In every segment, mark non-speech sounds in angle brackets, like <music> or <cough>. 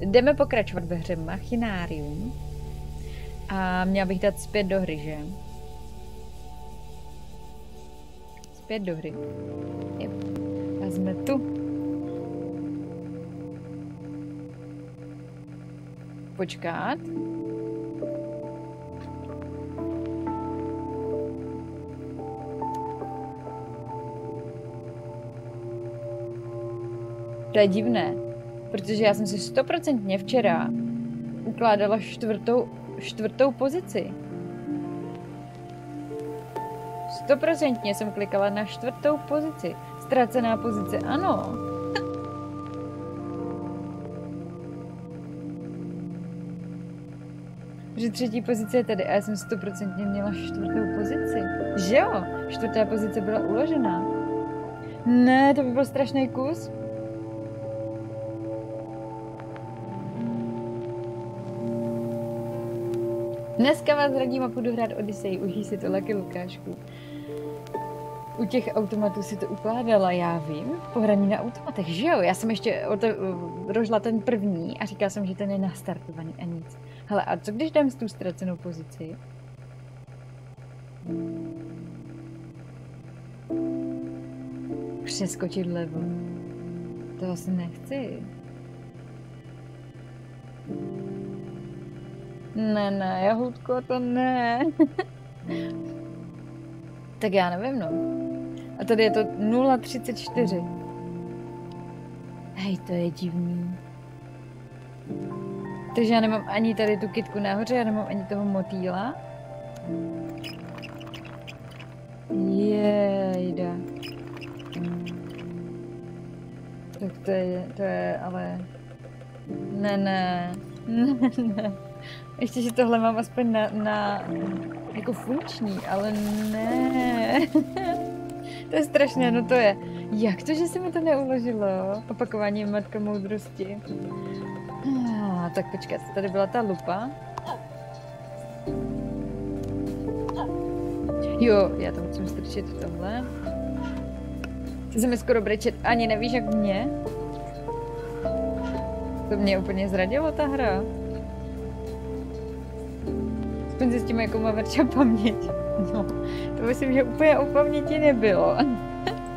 jdeme pokračovat ve hře Machinarium. A měla bych dát zpět do hry, že? Zpět do hry. Yep. A jsme tu. Počkat. To je divné, protože já jsem si stoprocentně včera ukládala čtvrtou, čtvrtou pozici. Stoprocentně jsem klikala na čtvrtou pozici. Ztracená pozice, ano. Že třetí pozice je tady a já jsem stoprocentně měla čtvrtou pozici. Že jo? Čtvrtá pozice byla uložená. Ne, to by byl strašný kus. Dneska vás zradím a půjdu hrát Odyssey, užij si to Lucky Lukášku. U těch automatů si to ukládala, já vím, pohraní na automatech, že jo? Já jsem ještě rožla ten první a říkala jsem, že ten je nastartovaný a nic. Hele, a co když dám tu ztracenou pozici? Přeskočit levo. To asi nechci. Ne, ne, jahůdko, to ne. <laughs> tak já nevím, no. A tady je to 0,34. Hej, to je divný. Takže já nemám ani tady tu kitku nahoře, já nemám ani toho motýla. Jejda. Tak to je, to je ale... Ne, ne. <laughs> Ne, ne. Ještě, že tohle mám aspoň na, na jako funkční, ale ne. <laughs> to je strašné, no to je. Jak to, že se mi to neuložilo? Opakování matka moudrosti. Ah, tak počkat, tady byla ta lupa. Jo, já to musím strčit tohle. Ty se mi skoro brečet, ani nevíš jak mě. To mě úplně zradilo ta hra. Aspoň zjistíme, jakou má Verča paměť. No, to myslím, že úplně u paměti nebylo.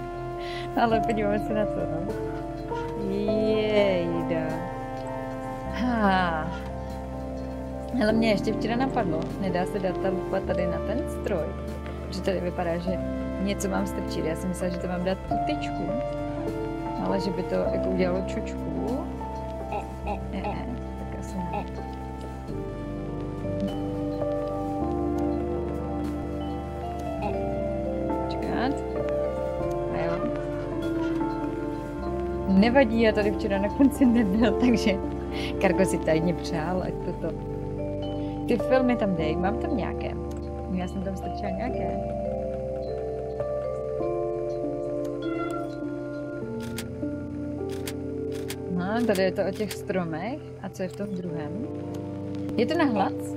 <laughs> Ale podíváme se na to, no. Jejda. Ha. Ale mě ještě včera napadlo, nedá se dát ta lupa tady na ten stroj. Že tady vypadá, že něco mám strčit. Já jsem myslela, že to mám dát tu tyčku. Ale že by to jako udělalo čočku. Nevadí, já tady včera na konci nebyl, <laughs> takže Karko si tajně přál, ať toto. Ty filmy tam dej, mám tam nějaké. Já jsem tam strčila nějaké. No, tady je to o těch stromech. A co je v tom druhém? Je to na hlas?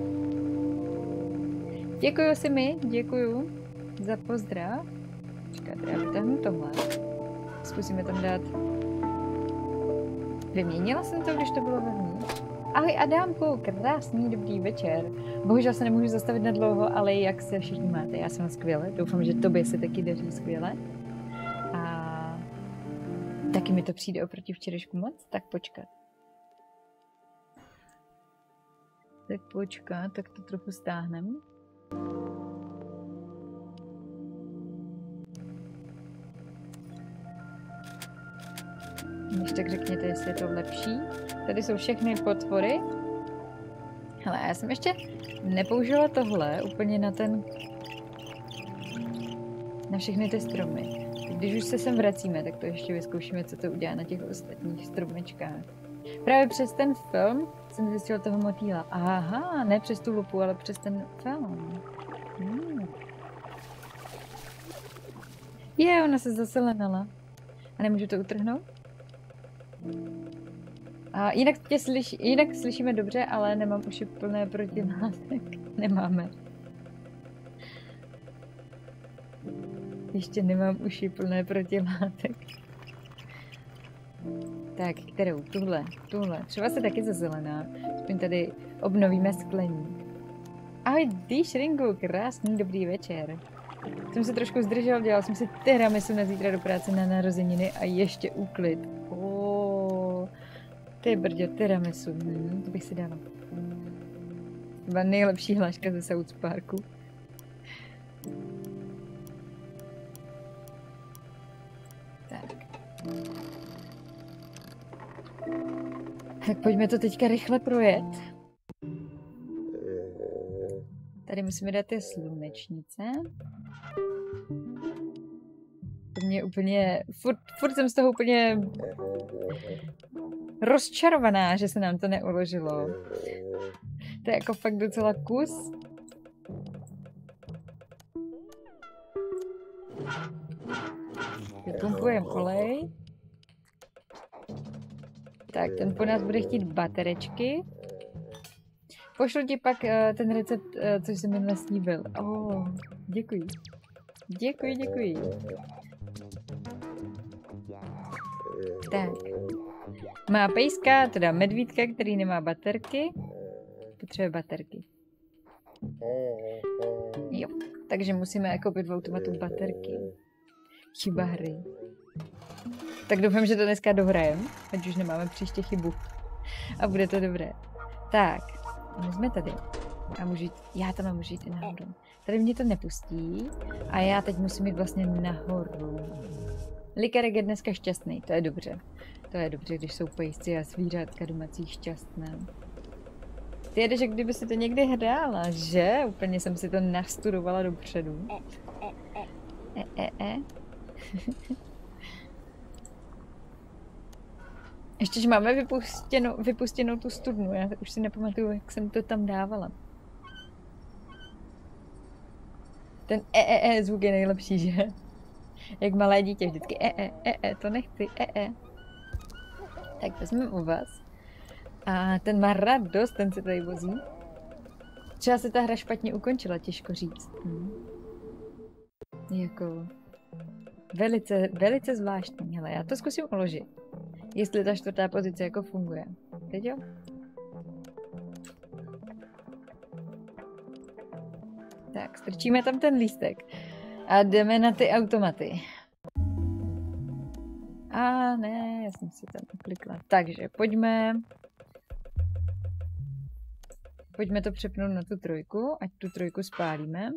Děkuju si mi, děkuju za pozdrav. Počkáte, já vytáhnu tohle. Zkusíme tam dát Vyměnila jsem to, když to bylo vevnitř. Ahoj Adámku, krásný dobrý večer. Bohužel se nemůžu zastavit na dlouho, ale jak se všichni máte, já jsem skvěle. Doufám, že tobě se taky daří skvěle. A taky mi to přijde oproti včerejšku moc, tak počkat. Tak počkat, tak to trochu stáhnem. Když tak řekněte, jestli je to lepší. Tady jsou všechny potvory. Hele, já jsem ještě nepoužila tohle úplně na ten... Na všechny ty stromy. Když už se sem vracíme, tak to ještě vyzkoušíme, co to udělá na těch ostatních stromečkách. Právě přes ten film jsem zjistila toho motýla. Aha, ne přes tu lupu, ale přes ten film. Hmm. Je, ona se zaselenala. A nemůžu to utrhnout? A jinak, tě slyš, jinak slyšíme dobře, ale nemám už plné protilátek. <laughs> Nemáme. Ještě nemám uši plné protilátek. Tak, kterou? Tuhle, tuhle. Třeba se taky zazelená. Aspoň tady obnovíme skleník. Ahoj, Dýš Ringu, krásný dobrý večer. Jsem se trošku zdržel, dělal jsem si tiramisu na zítra do práce na narozeniny a ještě úklid. Oh, ty brďo, tiramisu, hm, to bych si dala. Byla nejlepší hláška ze South Parku. Tak. Tak pojďme to teďka rychle projet. Tady musíme dát ty slunečnice. To mě úplně, furt, furt jsem z toho úplně rozčarovaná, že se nám to neuložilo. To je jako fakt docela kus. Vypumpujeme olej. Tak, ten po nás bude chtít baterečky. Pošlu ti pak uh, ten recept, uh, co jsem minule slíbil. Oh, děkuji. Děkuji, děkuji. Tak. Má pejska, teda medvídka, který nemá baterky. Potřebuje baterky. Jo, takže musíme koupit v automatu baterky. Chyba hry. Tak doufám, že to dneska dohrajem, ať už nemáme příště chybu. A bude to dobré. Tak, my jsme tady. A můžu jít, já tam můžu jít i nahoru. Tady mě to nepustí a já teď musím jít vlastně nahoru. Likarek je dneska šťastný, to je dobře. To je dobře, když jsou pejsci a zvířátka domací šťastné. Ty jedeš, jak kdyby si to někdy hrála, že? Úplně jsem si to nastudovala dopředu. E, e, e. Ještě, že máme vypustěnou, vypustěnou tu studnu, já už si nepamatuju, jak jsem to tam dávala. Ten e, e, e zvuk je nejlepší, že? Jak malé dítě vždycky e, e, e, e, to nechci, e, e. Tak vezmeme u vás. A ten má radost, ten se tady vozí. Třeba se ta hra špatně ukončila, těžko říct. Hm. Jako... Velice, velice zvláštní, ale já to zkusím uložit. Jestli ta čtvrtá pozice jako funguje. Teď jo? Tak, strčíme tam ten lístek. A jdeme na ty automaty. A ne, já jsem si tam klikla. Takže pojďme. Pojďme to přepnout na tu trojku, ať tu trojku spálíme.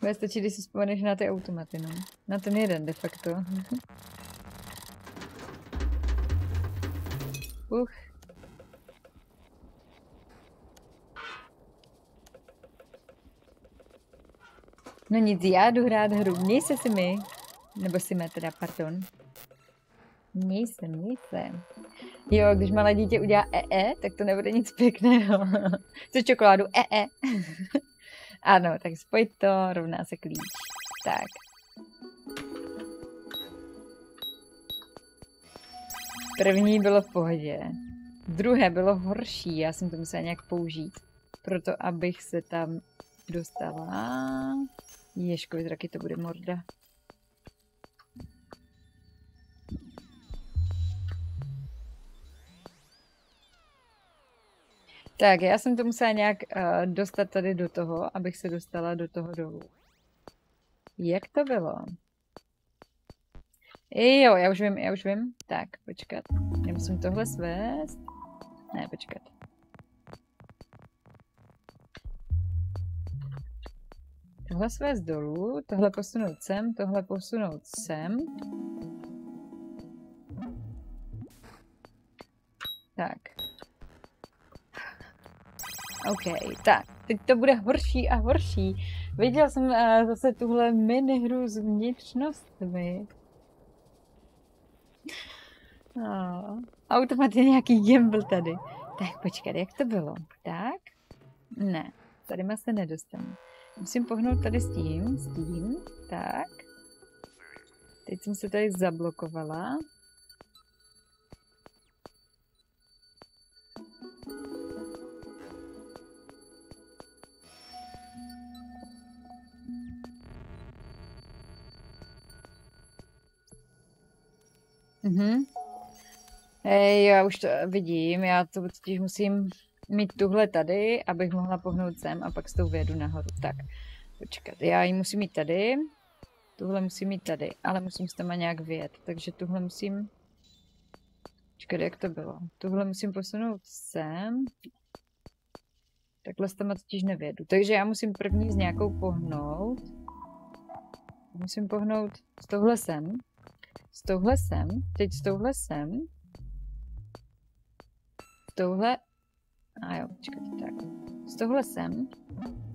Bude stačit, když si vzpomeneš na ty automaty, no. Na ten jeden de facto. <laughs> Uch. No nic, já jdu hrát hru. Měj se si mi. Nebo si mě teda, pardon. Měj se, měj se. Jo, když malé dítě udělá EE, tak to nebude nic pěkného. <laughs> Co čokoládu EE. <laughs> ano, tak spojit to, rovná se klíč. Tak. První bylo v pohodě. Druhé bylo horší, já jsem to musela nějak použít. Proto, abych se tam dostala. Ježkovi zraky to bude morda. Tak, já jsem to musela nějak uh, dostat tady do toho, abych se dostala do toho dolů. Jak to bylo? Jo, já už vím, já už vím. Tak, počkat. Já musím tohle svést. Ne, počkat. Tohle svést dolů, tohle posunout sem, tohle posunout sem. Tak. OK, tak. Teď to bude horší a horší. Viděl jsem uh, zase tuhle minihru s vnitřnostmi. Oh, automat je nějaký gimbal tady. Tak počkat, jak to bylo? Tak? Ne, tady se nedostanu. Musím pohnout tady s tím, s tím, tak. Teď jsem se tady zablokovala. Mhm. Hej, já už to vidím, já to totiž musím mít tuhle tady, abych mohla pohnout sem a pak s tou vědu nahoru. Tak, počkat, já ji musím mít tady, tuhle musím mít tady, ale musím s tam nějak vyjet, takže tuhle musím... Počkat, jak to bylo? Tuhle musím posunout sem. Takhle s tam totiž nevědu. Takže já musím první s nějakou pohnout. Musím pohnout s touhle sem. S touhle sem. Teď s touhle sem. S touhle a jo, počkejte, tak. S touhle sem,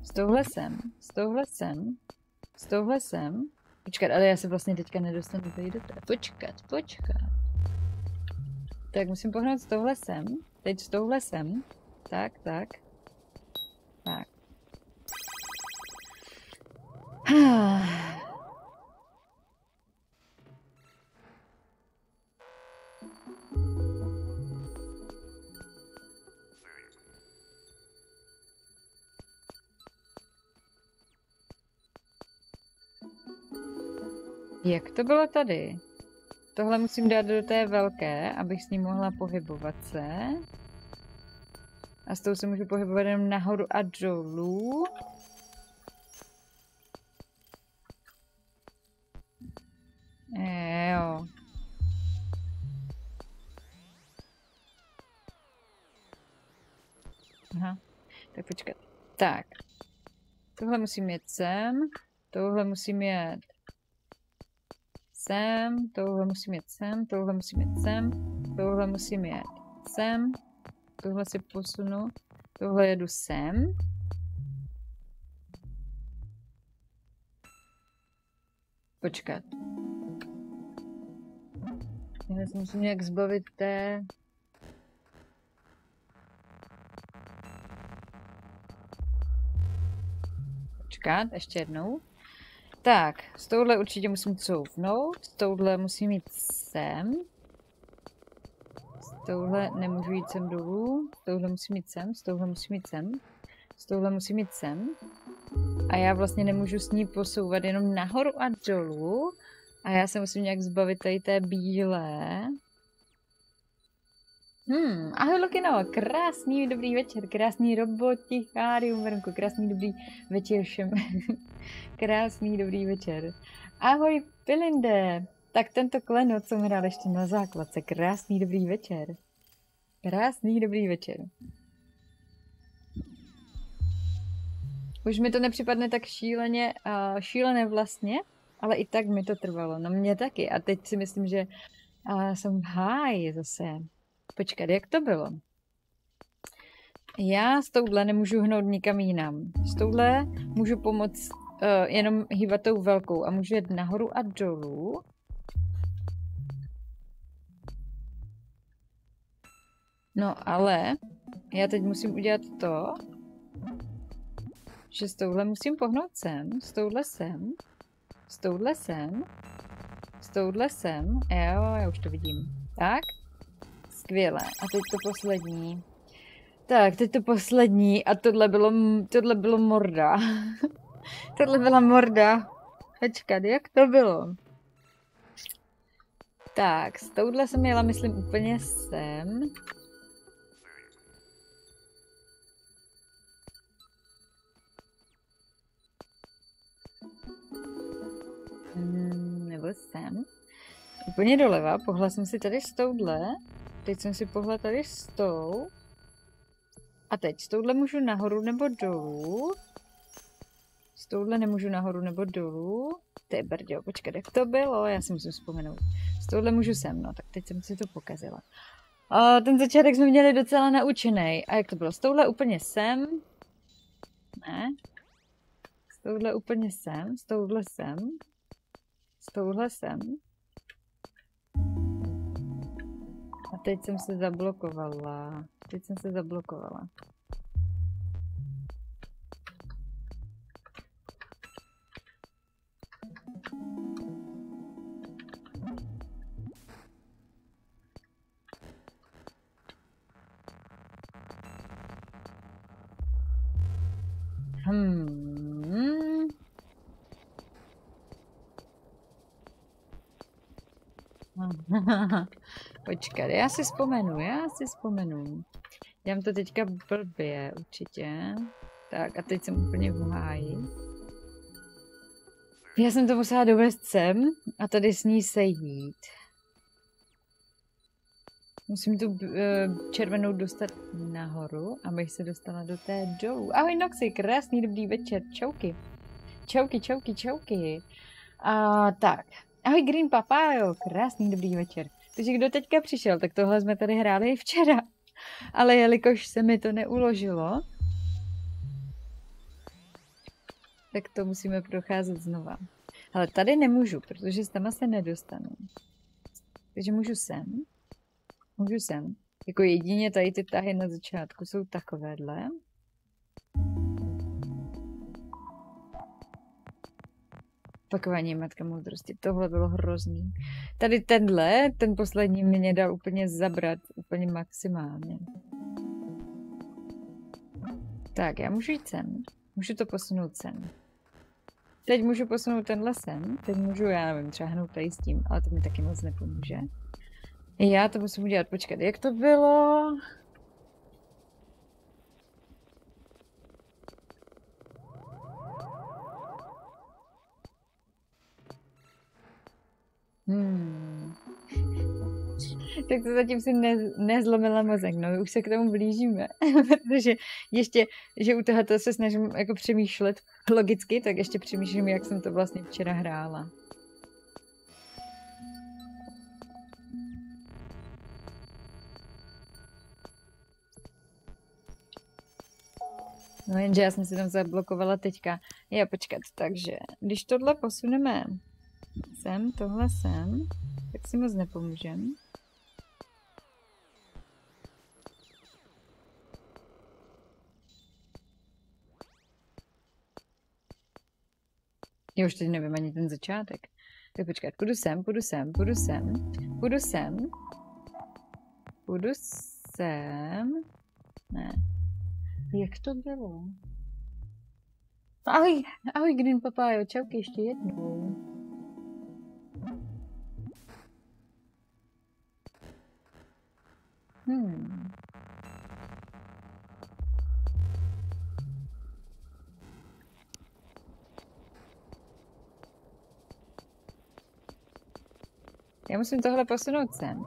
s touhle sem, s touhle sem, s touhle sem. Počkat, ale já se vlastně teďka nedostanu tady do té. Počkat, počkat. Tak musím pohnout s touhle sem, teď s touhle sem. Tak, tak. Tak. Jak to bylo tady? Tohle musím dát do té velké, abych s ní mohla pohybovat se. A s tou se můžu pohybovat jenom nahoru a dolů. E, jo. Aha, tak počkat. Tak. Tohle musím jet sem. Tohle musím jet sem, tohle musím jet sem, tohle musím jet sem, tohle musím jet sem, tohle si posunu, tohle jedu sem. Počkat. Já se musím nějak zbavit té... Počkat, ještě jednou. Tak, s touhle určitě musím couvnout, s touhle musím jít sem. S touhle nemůžu jít sem dolů, s touhle musím jít sem, s touhle musím jít sem, s touhle musím jít sem. A já vlastně nemůžu s ní posouvat jenom nahoru a dolů. A já se musím nějak zbavit tady té bílé. Hmm, ahoj Lokino, krásný dobrý večer, krásný robotichárium, Vrnku, krásný dobrý večer všem. <laughs> krásný dobrý večer. Ahoj Pilinde, tak tento klenot jsem hrál ještě na základce, krásný dobrý večer. Krásný dobrý večer. Už mi to nepřipadne tak šíleně, uh, šílené vlastně, ale i tak mi to trvalo. No mě taky. A teď si myslím, že uh, jsem háji zase. Počkat, jak to bylo? Já s touhle nemůžu hnout nikam jinam. S touhle můžu pomoct uh, jenom hýbat tou velkou a můžu jít nahoru a dolů. No ale já teď musím udělat to, že s touhle musím pohnout sem, s touhle sem, s touhle sem, s touhle sem. Jo, já už to vidím. Tak. Skvěle. A teď to poslední. Tak, teď to poslední a tohle bylo, tohle bylo morda. <laughs> tohle byla morda. Počkat, jak to bylo? Tak, s touhle jsem jela, myslím, úplně sem. Hmm, nebo sem. Úplně doleva, pohla jsem si tady s touhle. Teď jsem si pohla tady s tou. A teď s touhle můžu nahoru nebo dolů. S touhle nemůžu nahoru nebo dolů. Ty brďo, počkat, jak to bylo? Já si musím vzpomenout. S touhle můžu sem, no, tak teď jsem si to pokazila. A ten začátek jsme měli docela naučený. A jak to bylo? S touhle úplně sem. Ne. S touhle úplně sem. S touhle sem. S touhle sem. Teď jsem se zablokovala. Teď jsem se zablokovala. Hmm. <laughs> Počkat, já si vzpomenu, já si vzpomenu. Dělám to teďka blbě, určitě. Tak a teď jsem úplně v háji. Já jsem to musela dovést sem a tady s ní sejít. Musím tu uh, červenou dostat nahoru, abych se dostala do té dolů. Ahoj Noxy, krásný dobrý večer, čauky. Čauky, čauky, čauky. A tak, ahoj Green Papájo, krásný dobrý večer. Takže kdo teďka přišel, tak tohle jsme tady hráli i včera. Ale jelikož se mi to neuložilo, tak to musíme procházet znova. Ale tady nemůžu, protože tam se nedostanu. Takže můžu sem. Můžu sem. Jako jedině tady ty tahy na začátku jsou takovéhle. Pakování matka moudrosti. Tohle bylo hrozný. Tady tenhle, ten poslední mě dal úplně zabrat, úplně maximálně. Tak, já můžu jít sem. Můžu to posunout sem. Teď můžu posunout tenhle sem. Teď můžu, já nevím, třeba hnout tady s tím, ale to mi taky moc nepomůže. Já to musím udělat. Počkat, jak to bylo? Hmm. tak to zatím si ne, nezlomila mozek, no už se k tomu blížíme, <laughs> protože ještě, že u tohoto se snažím jako přemýšlet logicky, tak ještě přemýšlím, jak jsem to vlastně včera hrála. No jenže já jsem si tam zablokovala teďka. Já počkat, takže když tohle posuneme sem, tohle sem, tak si moc nepomůžem. Já už teď nevím ani ten začátek. Tak počkat, půjdu sem, půjdu sem, půjdu sem, půjdu sem, půjdu sem, ne, jak to bylo? Ahoj, ahoj Green Papájo, čauky ještě jednou. Musím tohle posunout sem.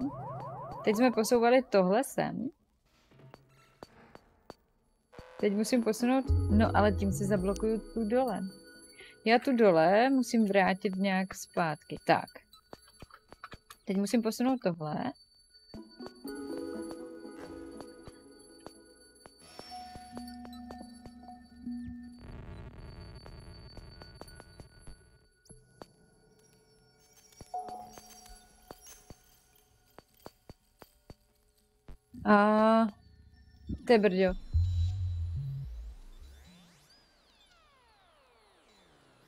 Teď jsme posouvali tohle sem. Teď musím posunout, no ale tím si zablokuju tu dole. Já tu dole musím vrátit nějak zpátky. Tak. Teď musím posunout tohle. Je brďo.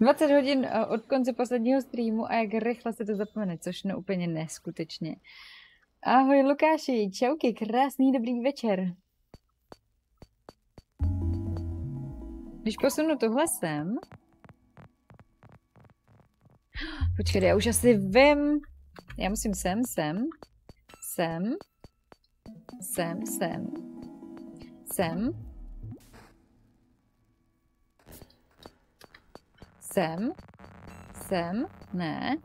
20 hodin eh, od konce posledního streamu a jak rychle se to zapomene, což no úplně neskutečně. Ahoj Lukáši, čauky, krásný dobrý večer. Když posunu tohle sem... Počkej, já už asi vím. Já musím sem, sem, sem, sem, sem, sem, Sem. Sem. Ne.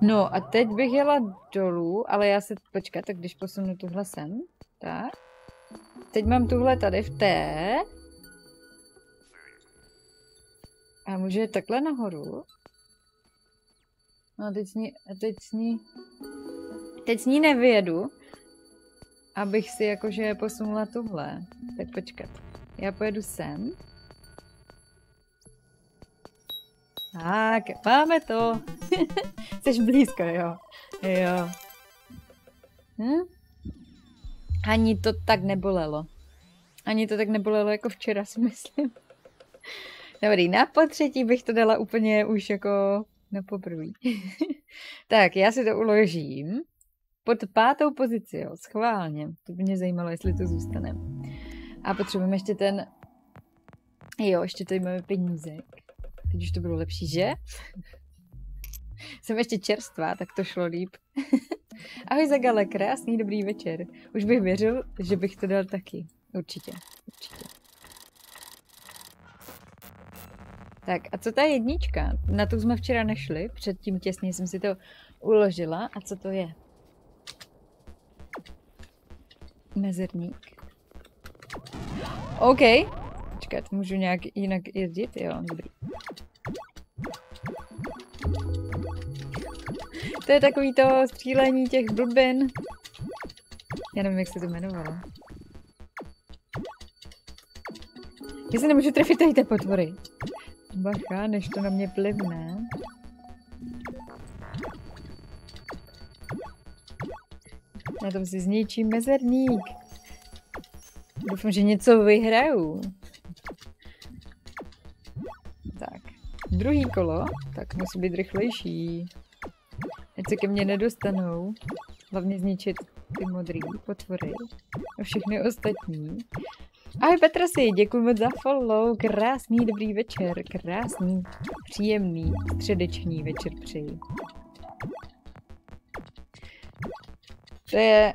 No a teď bych jela dolů, ale já se, počkat, tak když posunu tuhle sem, tak. Teď mám tuhle tady v té. A může takhle nahoru. No a teď s ní, teď s ní Teď s ní nevyjedu, abych si jakože posunula tuhle. Tak počkat. Já pojedu sem. Tak, máme to. <laughs> Jsi blízko, jo. Jo. Hm? Ani to tak nebolelo. Ani to tak nebolelo jako včera, si myslím. Dobrý, na potřetí bych to dala úplně už jako na poprvé. <laughs> tak, já si to uložím. Pod pátou pozici, jo, schválně. To by mě zajímalo, jestli to zůstane. A potřebujeme ještě ten... Jo, ještě tady máme peníze. Teď už to bylo lepší, že? <laughs> Jsem ještě čerstvá, tak to šlo líp. <laughs> Ahoj Zagale, krásný dobrý večer. Už bych věřil, že bych to dal taky. Určitě, určitě. Tak a co ta jednička? Na tu jsme včera nešli, předtím těsně jsem si to uložila. A co to je? Mezerník. OK. Počkat, můžu nějak jinak jezdit? Jo, dobrý. To je takový to střílení těch blbin. Já nevím, jak se to jmenovalo. Já se nemůžu trefit tady ty potvory. Bacha, než to na mě plivne. Na tom si zničím mezerník. Doufám, že něco vyhraju. Tak. Druhý kolo. Tak musí být rychlejší. Ať se ke mně nedostanou. Hlavně zničit ty modrý potvory. A všechny ostatní. Ahoj Petrasi, děkuji moc za follow. Krásný dobrý večer. Krásný, příjemný, středeční večer přeji. To je,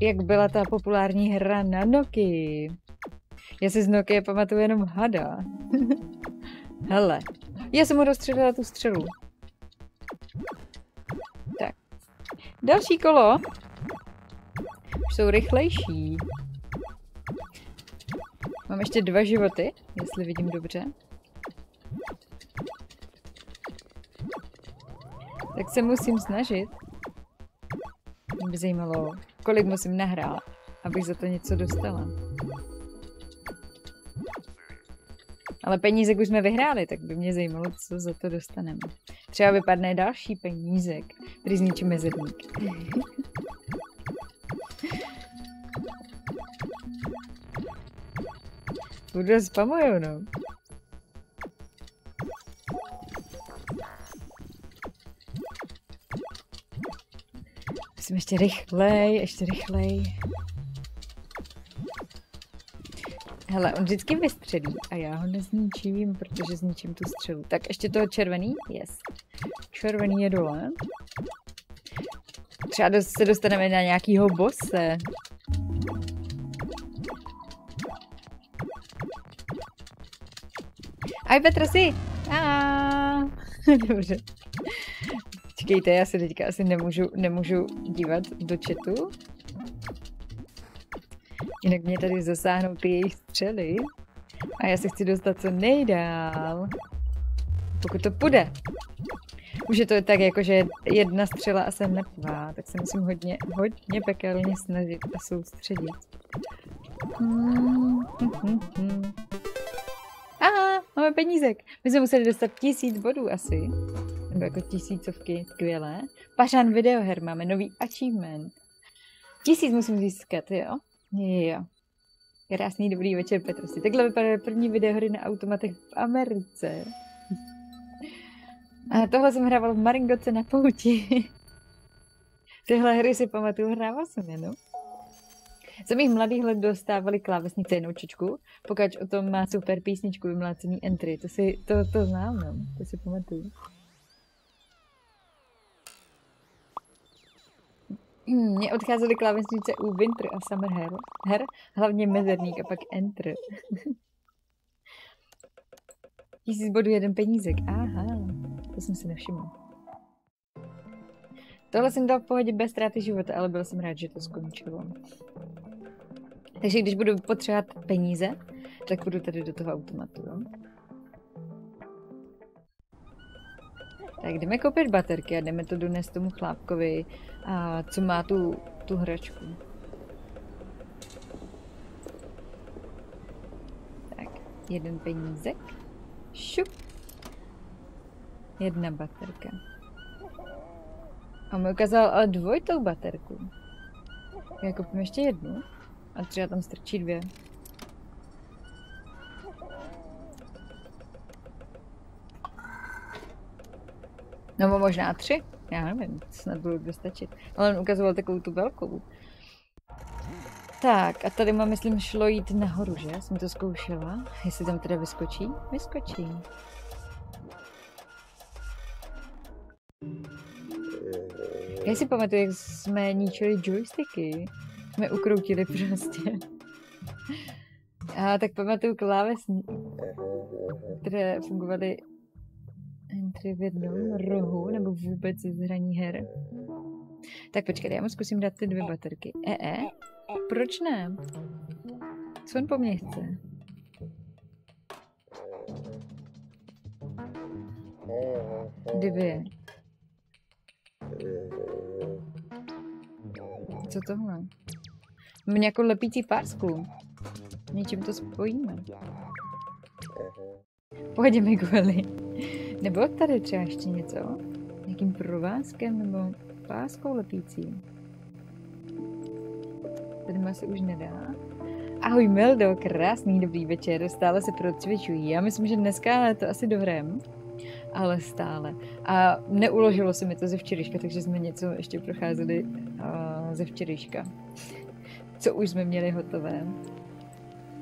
jak byla ta populární hra na Noky. Já si z Nokia pamatuju jenom hada. <laughs> Hele, já jsem mu rozstřelila tu střelu. Tak. Další kolo. Už jsou rychlejší. Mám ještě dva životy, jestli vidím dobře. Tak se musím snažit. Mě by zajímalo, kolik musím nahrát, abych za to něco dostala. Ale penízek už jsme vyhráli, tak by mě zajímalo, co za to dostaneme. Třeba vypadne další penízek, který zničí mezerník. <laughs> Budu spamujou, no. Musím ještě rychlej, ještě rychlej. Hele, on vždycky vystřelí a já ho nezničím, protože zničím tu střelu. Tak ještě toho červený? Yes. Červený je dole. Třeba se dostaneme na nějakýho bose. Aj Petrasi! <laughs> Dobře. Čekejte, já se teďka asi nemůžu, nemůžu dívat do chatu. Jinak mě tady zasáhnou ty jejich střely. A já se chci dostat co nejdál. Pokud to půjde. Už je to tak jako, že jedna střela a jsem mrtvá, tak se musím hodně, hodně pekelně snažit a soustředit. Hmm, hmm, hmm. Aha, máme penízek. My jsme museli dostat tisíc bodů asi. Nebo jako tisícovky, skvělé. Pašán videoher, máme nový achievement. Tisíc musím získat, jo? Jo. Krásný dobrý večer, Petrosi. Takhle vypadaly první videohry na automatech v Americe. A tohle jsem hrával v Maringoce na pouti. <laughs> Tyhle hry si pamatuju, hrával jsem je, no. Za mých mladých let dostávali klávesnice jednoučičku, pokud o tom má super písničku vymlácený entry. To si, to, to znám, no. To si pamatuju. Hmm, mně odcházely klávesnice u Winter a Summer her, her hlavně mezerník a pak Enter. <laughs> Tisíc bodů, jeden penízek. Aha, to jsem si nevšiml. Tohle jsem dal v pohodě bez ztráty života, ale byl jsem rád, že to skončilo. Takže když budu potřebovat peníze, tak budu tady do toho automatu, jo? Tak jdeme koupit baterky a jdeme to donést tomu chlápkovi, a co má tu, tu hračku. Tak, jeden penízek. Šup. Jedna baterka. A mi ukázal ale dvojitou baterku. Já koupím ještě jednu. A třeba tam strčí dvě. No možná tři, já nevím, snad budu dostačit. Ale on ukazoval takovou tu velkou. Tak, a tady mám, myslím, šlo jít nahoru, že? Jsem to zkoušela. Jestli tam teda vyskočí? Vyskočí. Já si pamatuju, jak jsme ničili joysticky. Jsme ukroutili prostě. A tak pamatuju klávesní, které fungovaly entry v jednom rohu, nebo vůbec z hraní her. Tak počkej, já mu zkusím dát ty dvě baterky. E, e? Proč ne? Co on po mně chce? Dvě. Co tohle? Mám nějakou lepící pásku. Něčím to spojíme. Pohodě mi kvůli. Nebo tady třeba ještě něco? Nějakým provázkem nebo páskou lepící? Tady má se už nedá. Ahoj Meldo, krásný dobrý večer, stále se procvičují. Já myslím, že dneska to asi dohrem, ale stále. A neuložilo se mi to ze včerejška, takže jsme něco ještě procházeli uh, ze včerejška. Co už jsme měli hotové.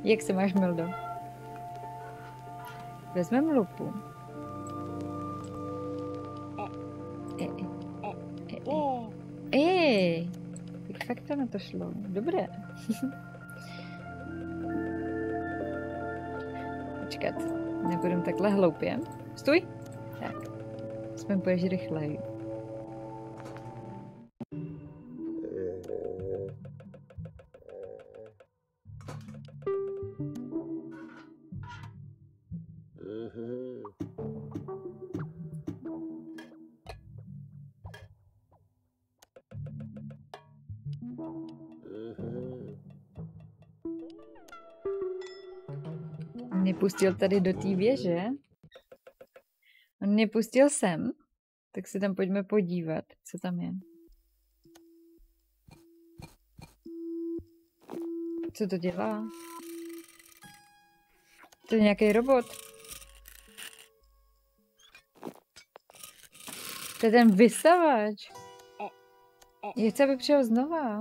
Jak se máš, Meldo? Vezmeme lupu. E, e, e, e. e. Jak fakt to na to šlo? Dobré. <laughs> Počkat, nebudem takhle hloupě. Stůj! Tak, jsme půjdeš rychleji. Pustil tady do té věže. On mě pustil sem, tak se tam pojďme podívat, co tam je. Co to dělá? To je nějaký robot. To je ten vysavač. Je chce, aby přijel znova.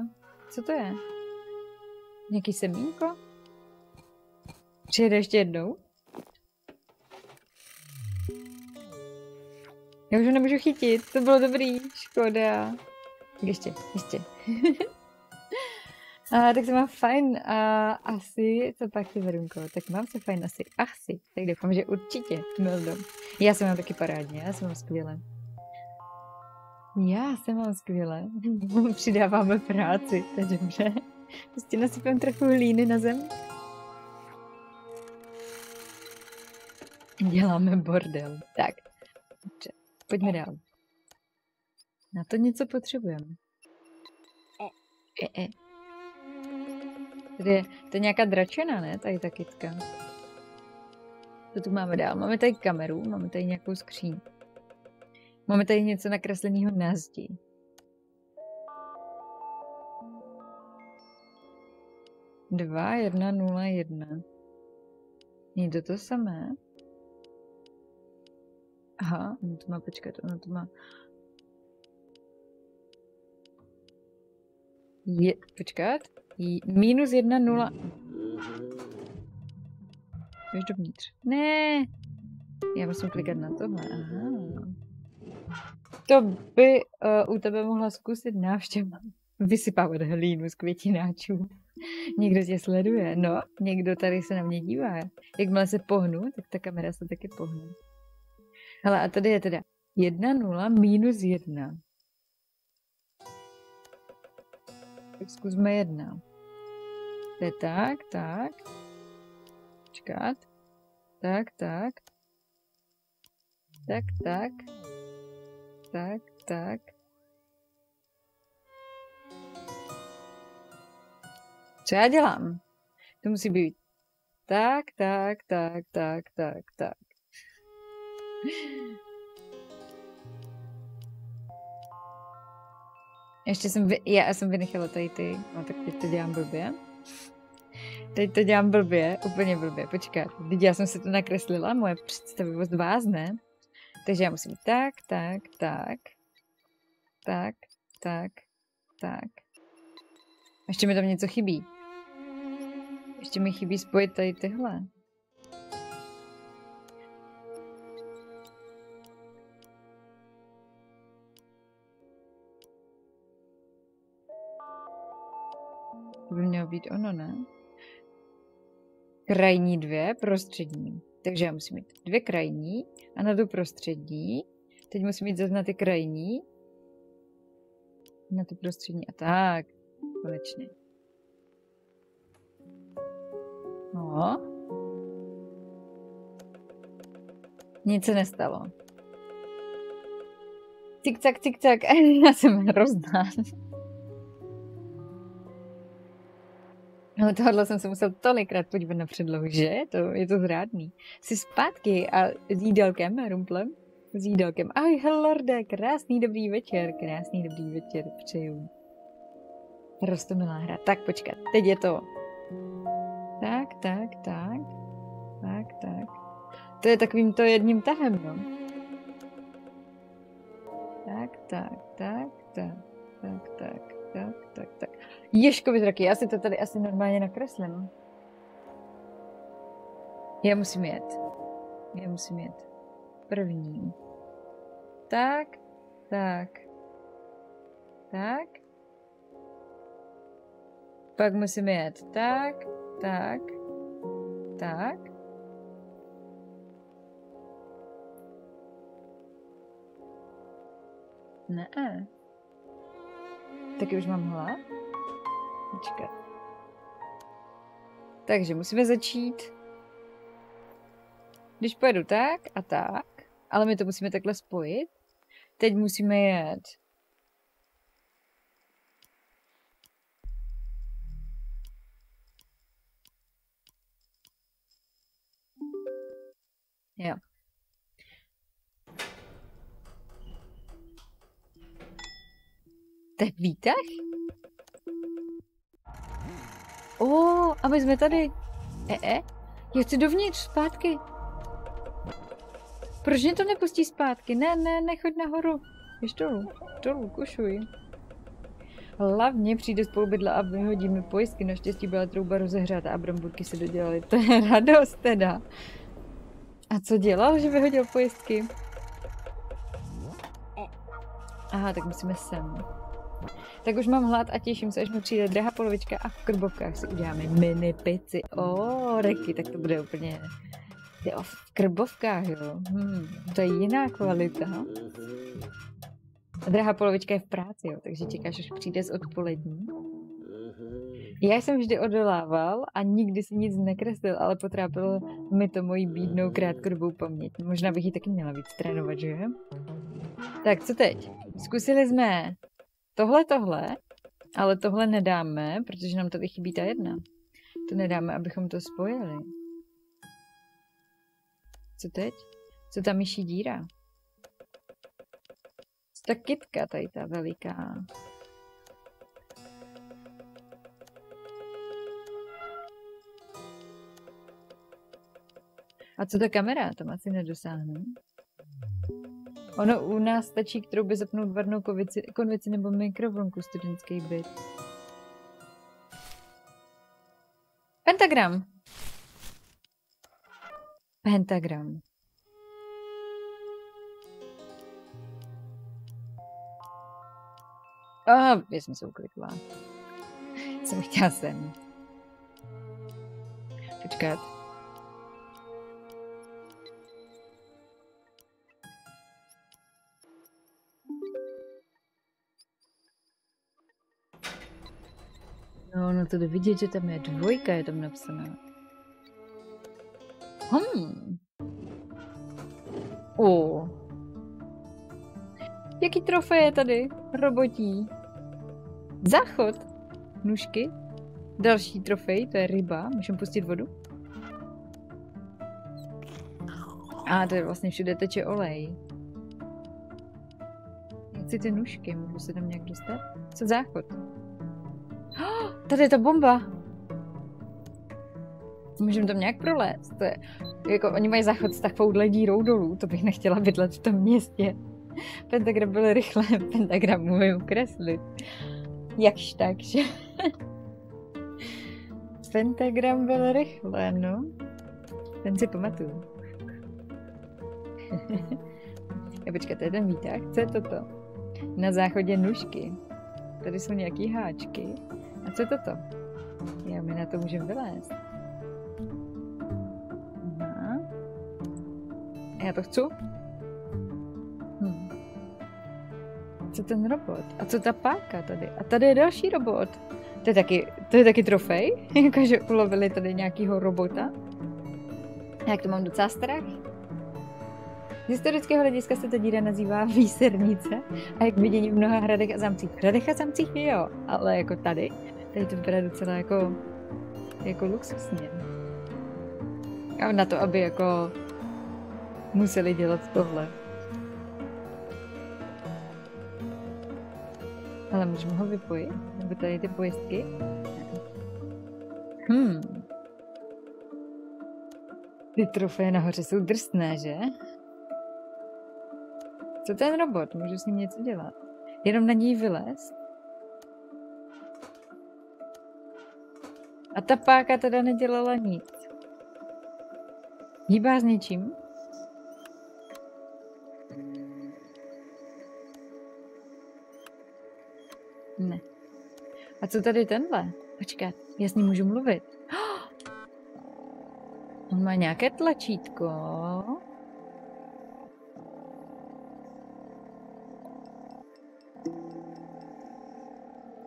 Co to je? Nějaký semínko? Přijede ještě jednou? Já už ho nemůžu chytit, to bylo dobrý, škoda. Ještě, ještě. <laughs> a, tak to mám fajn a asi, co pak ty Verunko, tak mám se fajn asi, asi, tak doufám, že určitě, Mildo. Já se mám taky parádně, já se mám skvěle. Já se mám skvěle. <laughs> Přidáváme práci, to je dobře. Prostě nasypem trochu hlíny na zem. Děláme bordel. Tak, pojďme dál. Na to něco potřebujeme. E, e. Tady je, to je nějaká dračena, ne? Tady ta kytka. Co tu máme dál? Máme tady kameru, máme tady nějakou skříň. Máme tady něco nakresleného na zdi. Dva, jedna, nula, jedna. Je to to samé? Aha, ono to má, počkat, ono to má... Je, počkat, je, minus jedna nula. Běž dovnitř. Ne! Já musím klikat na tohle, aha. To by uh, u tebe mohla zkusit návštěva vysypávat hlínu z květináčů. Někdo tě sleduje, no, někdo tady se na mě dívá. Jakmile se pohnu, tak ta kamera se taky pohne. Hele, a tady je teda 1, 0, minus 1. Tak zkusme 1. To je tak, tak. Počkat. Tak, tak. Tak, tak. Tak, tak. Co já dělám? To musí být tak, tak, tak, tak, tak, tak. Ještě jsem, vy, já jsem vynechala tady ty, no tak teď to dělám blbě. Teď to dělám blbě, úplně blbě, počkat. Teď já jsem si to nakreslila, moje představivost vázne. Takže já musím tak, tak, tak, tak, tak, tak. Ještě mi tam něco chybí. Ještě mi chybí spojit tady tyhle. To by mělo být ono, ne? Krajní dvě, prostřední. Takže já musím mít dvě krajní a na tu prostřední. Teď musím mít zase na ty krajní. Na tu prostřední a tak. Konečně. No. Nic se nestalo. Cik-cak, cik-cak. <laughs> Já jsem hrozná. No <laughs> tohle jsem se musel tolikrát podívat na předlohu, že? To, je to zrádný. Jsi zpátky a s jídelkem, rumplem? S jídelkem. Ahoj, Hellorde, krásný dobrý večer, krásný dobrý večer, přeju. Rostomilá hra. Tak počkat, teď je to. Tak, tak, tak. Tak, tak. To je takovým to jedním tahem, no. Tak, tak, tak, tak, tak, tak, tak, tak, tak. Ježkovi zraky, já si to tady asi normálně nakreslím. Já musím jet. Já musím jet. První. Tak, tak. Tak. Pak musím jet. Tak, tak, tak. Ne. Taky už mám hlad? Počkat. Takže musíme začít. Když pojedu tak a tak, ale my to musíme takhle spojit. Teď musíme jet. Jo. To je výtah? O, oh, a my jsme tady. E, e? Já chci dovnitř, zpátky. Proč mě to nepustí zpátky? Ne, ne, nechoď nahoru. Běž dolů, dolů, kušuj. Hlavně přijde spolubydla a vyhodí mi pojistky. Naštěstí byla trouba rozehřáta a bramburky se dodělaly. <laughs> To je radost teda. A co dělal, že vyhodil pojistky? Aha, tak musíme sem. Tak už mám hlad a těším se, až mi přijde drahá polovička a v krbovkách si uděláme mini pici. O, reky, tak to bude úplně... Jo, v krbovkách, jo. Hmm, to je jiná kvalita. A drahá polovička je v práci, jo, takže čekáš, až přijde z odpolední. Já jsem vždy odolával a nikdy si nic nekreslil, ale potrápilo mi to mojí bídnou krátkodobou paměť. Možná bych ji taky měla víc trénovat, že? Tak, co teď? Zkusili jsme Tohle, tohle, ale tohle nedáme, protože nám tady chybí ta jedna. To nedáme, abychom to spojili. Co teď? Co ta myší díra? Co ta kytka tady ta veliká? A co ta kamera? Tam asi nedosáhnu. Ono u nás stačí k troubě zapnout varnou konvici, konvici nebo mikrovlnku studentský byt. Pentagram. Pentagram. A oh, já jsem se uklikla. Jsem chtěla sem. Počkat. No, no to jde vidět, že tam je dvojka, je tam napsaná. Hmm. O. Jaký trofej je tady? Robotí. Záchod. Nůžky. Další trofej, to je ryba. Můžeme pustit vodu? A to je vlastně všude teče olej. Chci ty nůžky, můžu se tam nějak dostat? Co záchod? Tady je ta bomba. Můžeme tam nějak prolézt. To je, jako, oni mají záchod s takovouhle dírou dolů, to bych nechtěla bydlet v tom městě. Pentagram byl rychle, <laughs> pentagram můžu ukreslit. Jakž tak, že? <laughs> Pentagram byl rychle, no. Ten si pamatuju. <laughs> Já počkat, to je ten výtah. Co je toto? Na záchodě nůžky. Tady jsou nějaký háčky. A co je toto? Já my na to můžeme vylézt. Aha. Já to chci? Hm. Co ten robot? A co ta páka tady? A tady je další robot. To je taky, to je taky trofej? <laughs> Jakože ulovili tady nějakýho robota? Jak to mám docela strach? Z historického hlediska se ta díra nazývá výsernice a jak vidění v mnoha hradech a zamcích. V hradech a zamcích jo, ale jako tady, tady to vypadá docela jako, jako luxusně. A na to, aby jako museli dělat tohle. Ale můžeme ho vypojit? Nebo tady ty pojistky? Hmm. Ty trofeje nahoře jsou drsné, že? Co ten robot? Můžu s ním něco dělat? Jenom na něj vylézt? A ta páka teda nedělala nic. Hýbá s něčím? Ne. A co tady tenhle? Počkat, já s ním můžu mluvit. <gasps> On má nějaké tlačítko.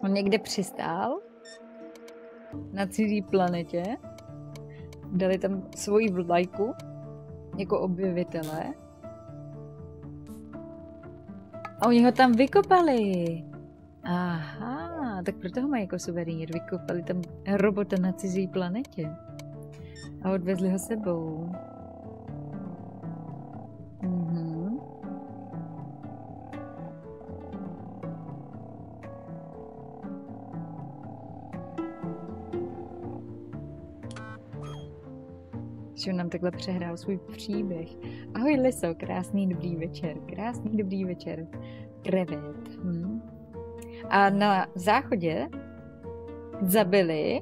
On někde přistál na cizí planetě. Dali tam svoji vlajku jako objevitele. A oni ho tam vykopali. Aha, tak proto ho mají jako suvenýr. Vykopali tam robota na cizí planetě. A odvezli ho sebou. Že nám takhle přehrál svůj příběh. Ahoj Liso, krásný dobrý večer, krásný dobrý večer. Krevet. Hm. A na záchodě zabili,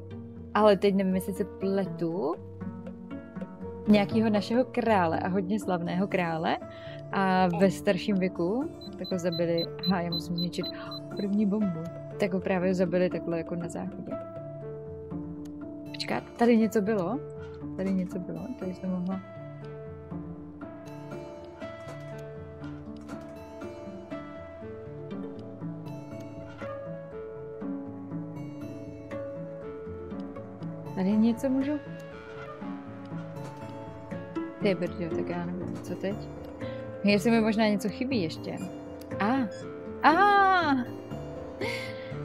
ale teď nevím, jestli se pletu, nějakého našeho krále a hodně slavného krále a ve starším věku tak ho zabili, aha, já musím zničit první bombu, tak ho právě zabili takhle jako na záchodě. Počkat, tady něco bylo? Tady něco bylo, tady jsem mohla... Tady něco můžu ty brďo, tak já nevím, co teď. Jestli mi možná něco chybí ještě. A, ah. a, ah.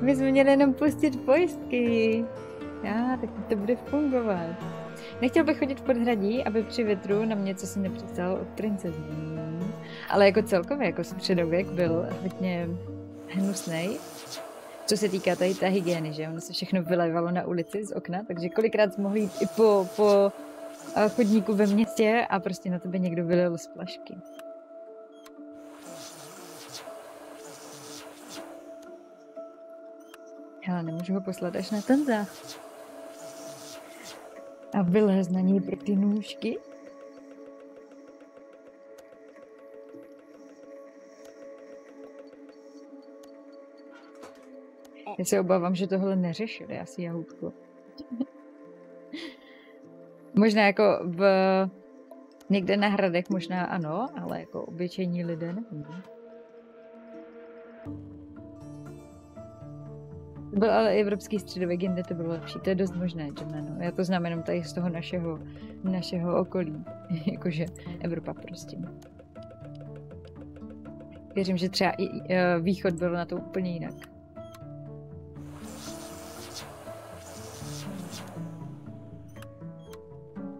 my jsme měli jenom pustit pojistky. Já, tak to bude fungovat. Nechtěl bych chodit v podhradí, aby při větru na mě co si nepřestal od princezní. Ale jako celkově, jako středověk byl hodně hnusný. Co se týká tady té hygieny, že ono se všechno vylévalo na ulici z okna, takže kolikrát jsme mohli jít i po, po chodníku ve městě a prostě na tebe někdo vylil z flašky. Hele, nemůžu ho poslat až na ten záchod. A vylez na něj pro ty nůžky. Já se obávám, že tohle neřešili asi jahůdko. <laughs> Možná jako v někde na hradech možná ano, ale jako obyčejní lidé nevím. Byl ale evropský středověk, jinde to bylo lepší. To je dost možné, že jméno. Já to znám jenom tady z toho našeho, našeho okolí. <laughs> Jakože Evropa prostě. Věřím, že třeba i uh, východ byl na to úplně jinak.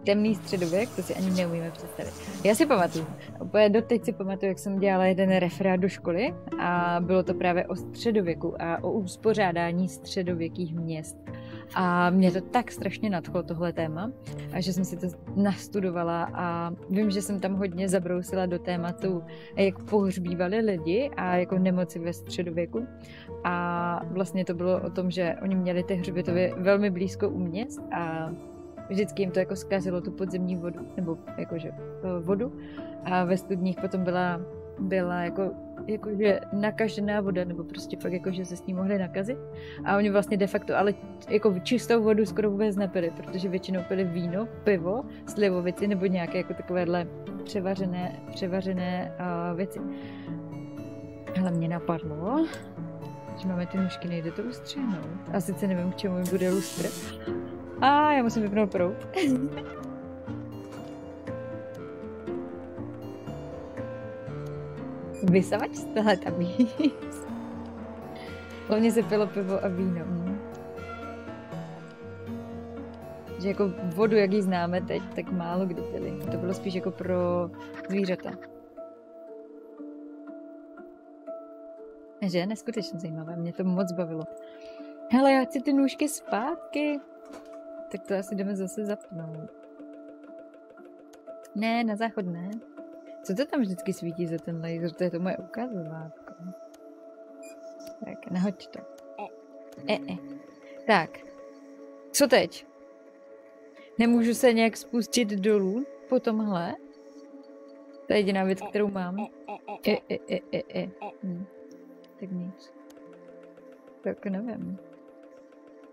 Temný středověk, to si ani neumíme představit. Já si pamatuju, úplně doteď si pamatuju, jak jsem dělala jeden referát do školy a bylo to právě o středověku a o uspořádání středověkých měst. A mě to tak strašně nadchlo tohle téma, a že jsem si to nastudovala a vím, že jsem tam hodně zabrousila do tématu, jak pohřbívali lidi a jako nemoci ve středověku. A vlastně to bylo o tom, že oni měli ty hřbitovy velmi blízko u měst a vždycky jim to jako zkazilo tu podzemní vodu, nebo jakože eh, vodu. A ve studních potom byla, byla jako jakože nakažená voda, nebo prostě fakt jako, že se s ní mohli nakazit. A oni vlastně de facto ale jako čistou vodu skoro vůbec nepili, protože většinou pili víno, pivo, slivovici nebo nějaké jako takovéhle převařené, převařené uh, věci. Ale mě napadlo, že máme ty nůžky, nejde to ustřihnout. A sice nevím, k čemu mi bude lustr. A já musím vypnout prout. Vysavač z víc. Hlavně se pilo pivo a víno. Hm. Že jako vodu, jak ji známe teď, tak málo kdy pili. To bylo spíš jako pro zvířata. Že? Neskutečně zajímavé. Mě to moc bavilo. Hele, já chci ty nůžky zpátky. Tak to asi jdeme zase zapnout. Ne, na záchod ne. Co to tam vždycky svítí za ten laser? To je to moje ukazovátko. Tak, nahoď to. E, e. Tak. Co teď? Nemůžu se nějak spustit dolů po tomhle? To je jediná věc, kterou mám. E, e, e, e, e. Hm. Tak nic. Tak nevím.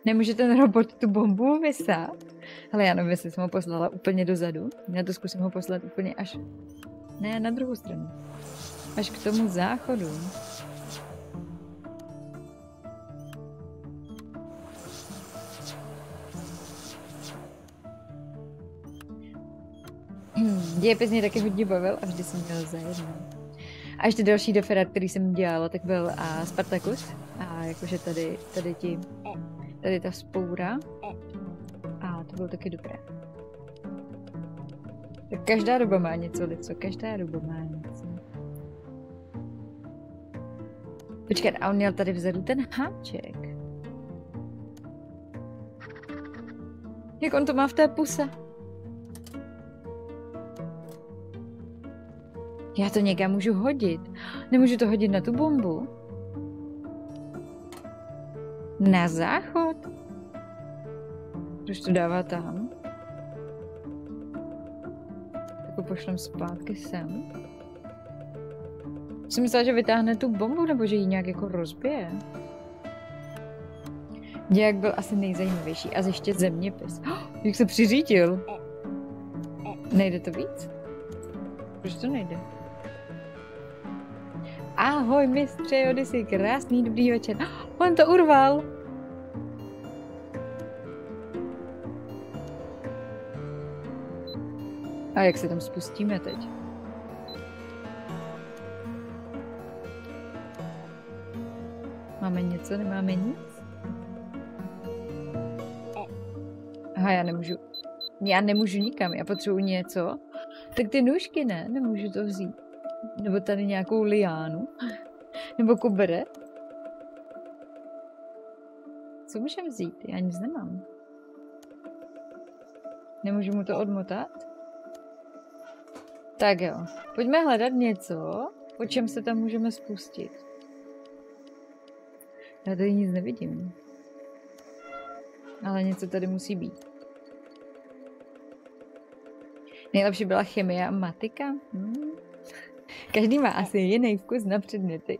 Nemůže ten robot tu bombu vysát? Ale já nevím, jestli jsem ho poslala úplně dozadu. Já to zkusím ho poslat úplně až ne, na druhou stranu. Až k tomu záchodu. Dějepis mě taky hodně bavil a vždy jsem měl za jedno. A ještě další deferát, který jsem dělala, tak byl a Spartacus. A jakože tady, tady ti, tady ta spoura. A to bylo taky dobré. Každá doba má něco, lico. Každá doba má něco. Počkat, a on měl tady vzadu ten háček. Jak on to má v té puse? Já to někam můžu hodit. Nemůžu to hodit na tu bombu? Na záchod? Proč to dává tam? jako pošlem zpátky sem. Jsem myslela, že vytáhne tu bombu, nebo že ji nějak jako rozbije. Nějak byl asi nejzajímavější. A ještě zeměpis. Oh, <gasps> jak se přiřídil. Nejde to víc? Proč to nejde? Ahoj, mistře Odyssey, krásný dobrý večer. <gasps> On to urval. A jak se tam spustíme teď? Máme něco, nemáme nic? Aha, já nemůžu. Já nemůžu nikam, já potřebuji něco. Tak ty nůžky ne, nemůžu to vzít. Nebo tady nějakou liánu. Nebo kubere. Co můžeme vzít? Já nic nemám. Nemůžu mu to odmotat? Tak jo, pojďme hledat něco, po čem se tam můžeme spustit. Já tady nic nevidím. Ale něco tady musí být. Nejlepší byla chemie a matika? Hmm. Každý má asi jiný vkus na předměty.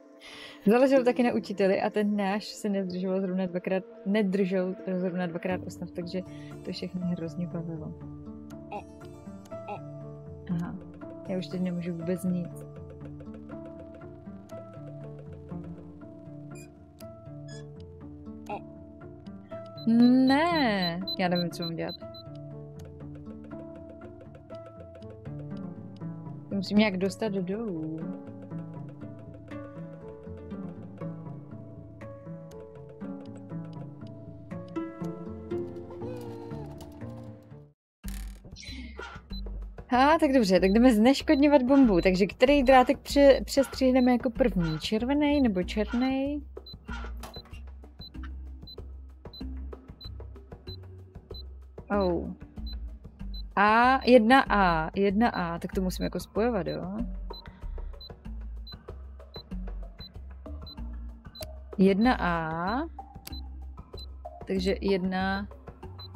<laughs> Záleželo taky na učiteli a ten náš se nedržel zrovna dvakrát, nedržel zrovna dvakrát osnov, takže to všechno hrozně bavilo. Já už teď nemůžu vůbec nic. Ne, já nevím, co mám dělat. Musím nějak dostat dolů. A tak dobře, tak jdeme zneškodňovat bombu. Takže který drátek pře- přestříhneme jako první? Červený nebo černý? Oh. A, jedna A, jedna A, tak to musím jako spojovat, jo? Jedna A, takže jedna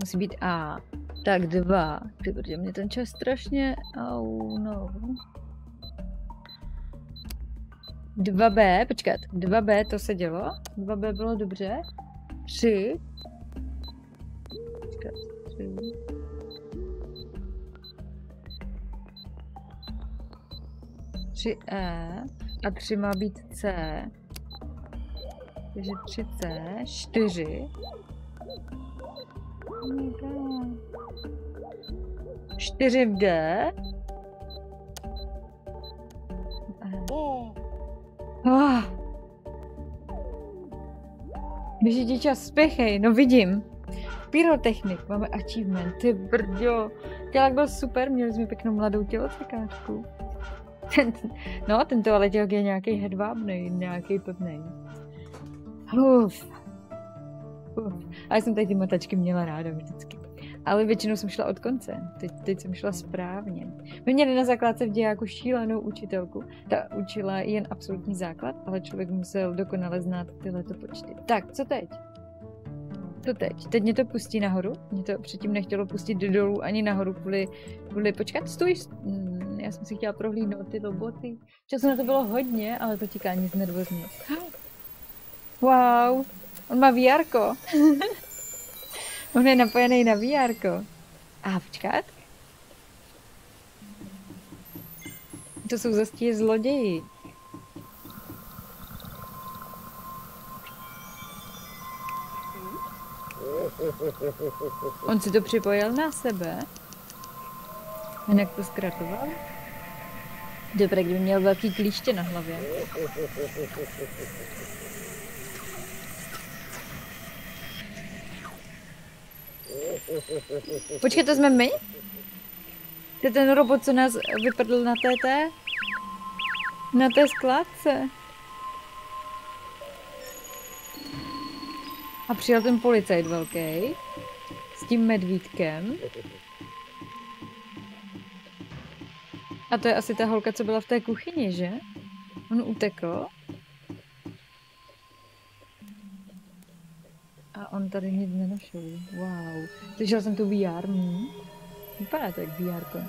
musí být A. Tak dva, ty, protože mě ten čas strašně, oh no. 2B, počkat, 2B to se dělo, 2B bylo dobře, 3, počkat, 3, tři E a 3 má být C. Takže 3C, 4. 4D. Oh. Běží ti čas, spěchej, no vidím. Pyrotechnik, máme achievement, ty brďo. Tělák byl super, měli jsme pěknou mladou tělocvikářku. <laughs> No, ten toaletělk je nějaký hedvábný, nějaký pevný. Uf. Uf. <laughs> A já jsem tady ty matačky měla ráda vždycky. Ale většinou jsem šla od konce. Teď, teď jsem šla správně. My měli na základce v dějáku šílenou učitelku. Ta učila jen absolutní základ, ale člověk musel dokonale znát tyhle počty. Tak, co teď? To teď. Teď mě to pustí nahoru. Mě to předtím nechtělo pustit do dolů ani nahoru kvůli, kvůli počkat, stůj. Hmm, já jsem si chtěla prohlídnout ty roboty. Času na to bylo hodně, ale to tíká nic nervózně. <gasps> Wow, on má VR. on je napojený na VR. A počkat. To jsou zase zloději. On si to připojil na sebe. Jinak to zkratoval. Dobré, kdyby měl velký klíště na hlavě. Počkej, to jsme my? To je ten robot, co nás vypadl na té? Na té skládce. A přijel ten policajt velký. S tím medvídkem. A to je asi ta holka, co byla v té kuchyni, že? On utekl. A on tady nic nenašel. Wow. Slyšel jsem tu VR. Hm? Vypadá to jak VR. -ko.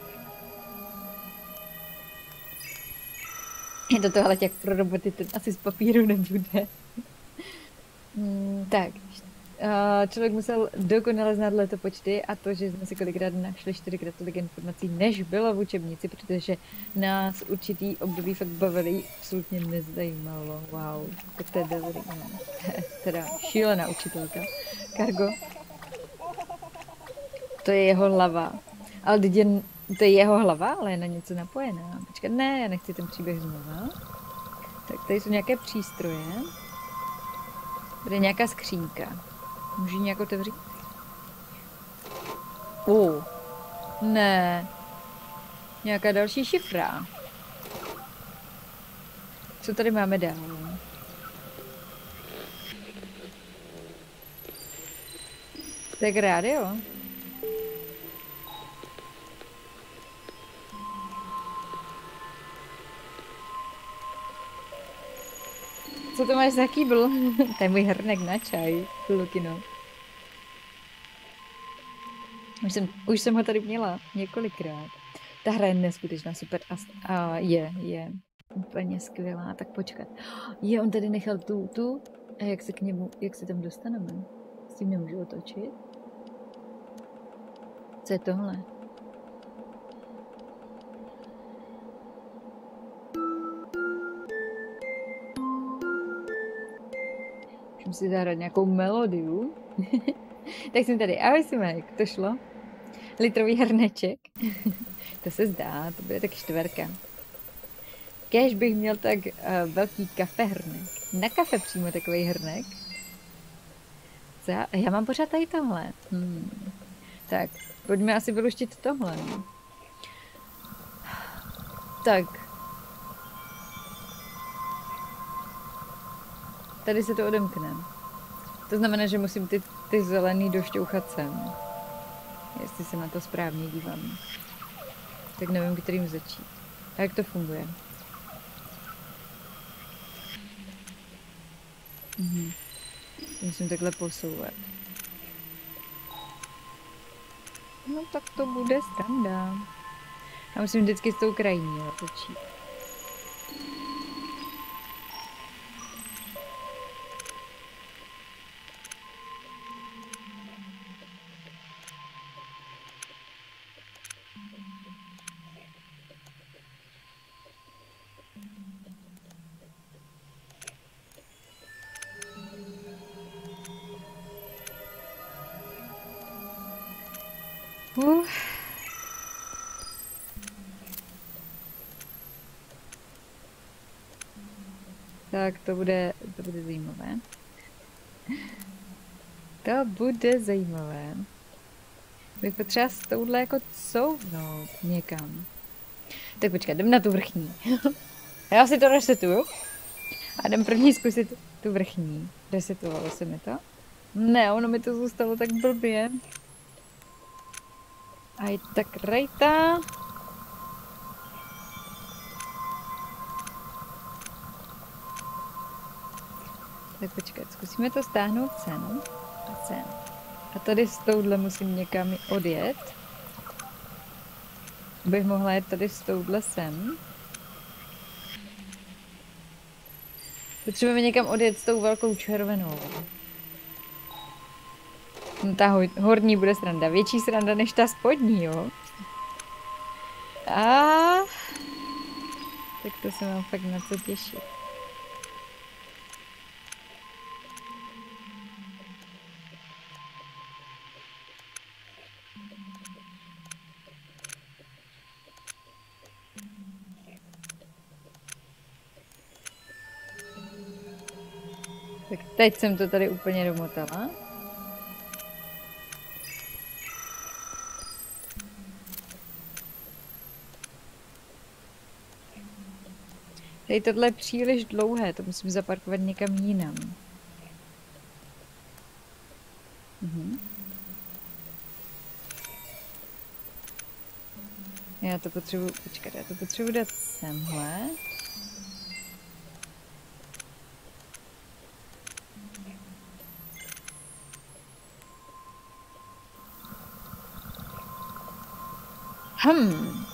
Je to tohle jak pro roboty, ten asi z papíru nebude. Hmm, tak, člověk musel dokonale znát letopočty a to, že jsme si kolikrát našli čtyřikrát tolik informací, než bylo v učebnici, protože nás určitý období fakt bavili, absolutně nezajímalo. Wow, tak to je dobrý. No. <laughs> teda šílená učitelka. Kargo. To je jeho hlava. Ale teď je, to je jeho hlava, ale je na něco napojená. Počkat, ne, já nechci ten příběh znovu. Tak tady jsou nějaké přístroje. Je nějaká skřínka. Můžu nějak otevřít? Uh. Ne. Nějaká další šifra. Co tady máme dál? Tak rádio. Co to máš za kýbl? to je můj hrnek na čaj, Lukino. Už jsem, už jsem ho tady měla několikrát. Ta hra je neskutečná, super. A, a je, je úplně skvělá. Tak počkat. Je, on tady nechal tu, tu. A jak se k němu, jak se tam dostaneme? S tím nemůžu otočit? Co je tohle? Si zahrát nějakou melodiu. <laughs> tak jsem tady, ahoj Simek, to šlo? Litrový hrneček. <laughs> to se zdá, to bude tak čtverka. Kéž bych měl tak uh, velký kafe hrnek. Na kafe přímo takový hrnek. Co já, já mám pořád tady tohle. Hmm. Tak, pojďme asi vyluštit tohle. Tak, Tady se to odemkne. To znamená, že musím ty, ty zelený došťouchat sem. jestli se na to správně dívám. Tak nevím, kterým začít. A jak to funguje? Mhm. Musím takhle posouvat. No tak to bude standa. Já musím vždycky s tou krajiní začít. Tak to bude, to bude zajímavé. To bude zajímavé. Bych potřeba s touhle jako couvnout někam. Tak počkej, jdem na tu vrchní. <laughs> Já si to resetuju. A jdem první zkusit tu vrchní. Resetovalo se mi to? Ne, ono mi to zůstalo tak blbě. Aj tak rejta. Tak počkat, zkusíme to stáhnout sem a sem. A tady s touhle musím někam odjet. Bych mohla jet tady s touhle sem. Potřebujeme někam odjet s tou velkou červenou. No ta horní bude sranda. Větší sranda než ta spodní, jo. A tak to se mám fakt na co těšit. Teď jsem to tady úplně domotala. Tady tohle je příliš dlouhé, to musím zaparkovat někam jinam. Mhm. Já to potřebuji, počkat, já to potřebuji dát semhle. Hmm.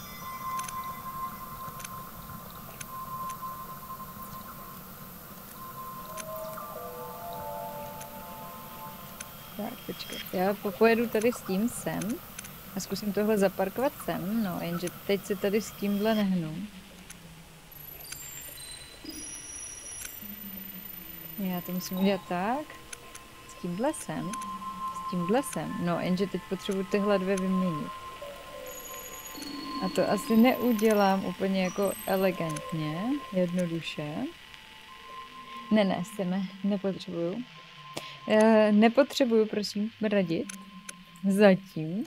Tak, počkej. Já pojedu tady s tím sem a zkusím tohle zaparkovat sem, no, jenže teď se tady s tímhle nehnu. Já to musím udělat tak. S tímhle sem. S tímhle sem. No, jenže teď potřebuji tyhle dvě vyměnit. A to asi neudělám úplně jako elegantně, jednoduše. Ne, ne, se ne, nepotřebuju. E, nepotřebuju, prosím, radit. Zatím.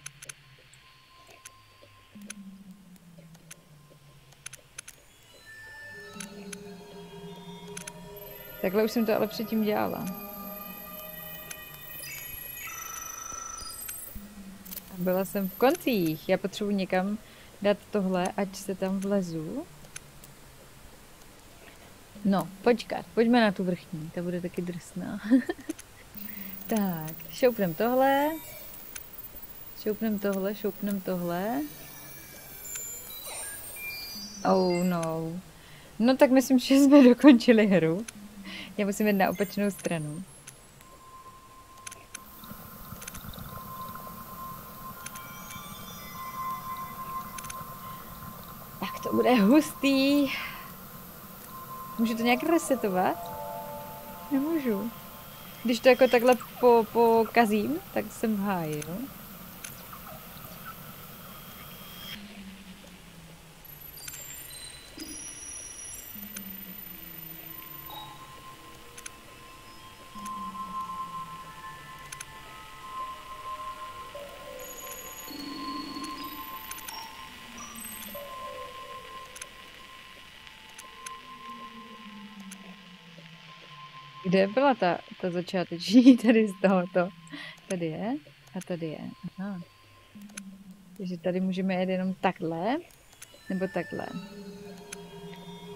Takhle už jsem to ale předtím dělala. Byla jsem v koncích. Já potřebuji někam dát tohle, ať se tam vlezu. No, počkat, pojďme na tu vrchní, ta bude taky drsná. <laughs> tak, šoupnem tohle. Šoupnem tohle, šoupnem tohle. Oh no. No tak myslím, že jsme dokončili hru. Já musím jít na opačnou stranu. Bude hustý. Můžu to nějak resetovat? Nemůžu. Když to jako takhle po, tak jsem v háji, jo? Kde byla ta, ta začáteční <laughs> tady z tohoto? Tady je a tady je. Aha. Takže tady můžeme jet jenom takhle, nebo takhle.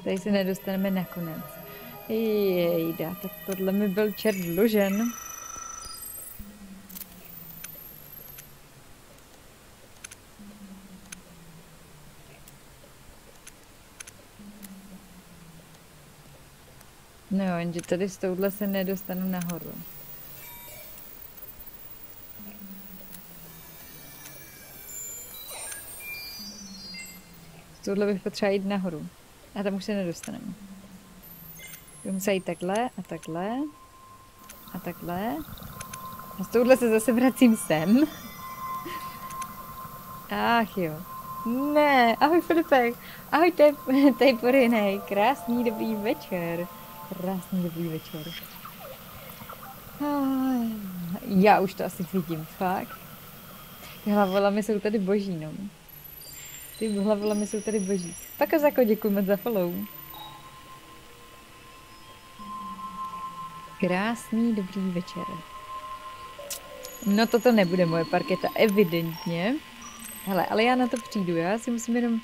Tady se nedostaneme nakonec. Jejda, tak tohle mi byl čert dlužen. No jo, jenže tady s touhle se nedostanu nahoru. S touhle bych potřeba jít nahoru. A tam už se nedostaneme. Budu muset jít takhle a takhle. A takhle. A s touhle se zase vracím sem. Ach jo. Ne, ahoj Filipek. Ahoj Tejporinej. Krásný dobrý večer. Krásný dobrý večer. Já už to asi vidím, fakt. Ty hlavolamy jsou tady boží, no. Ty hlavolamy jsou tady boží. Tak a jako děkuji moc za follow. Krásný dobrý večer. No toto nebude moje parketa, evidentně. Hele, ale já na to přijdu, já si musím jenom,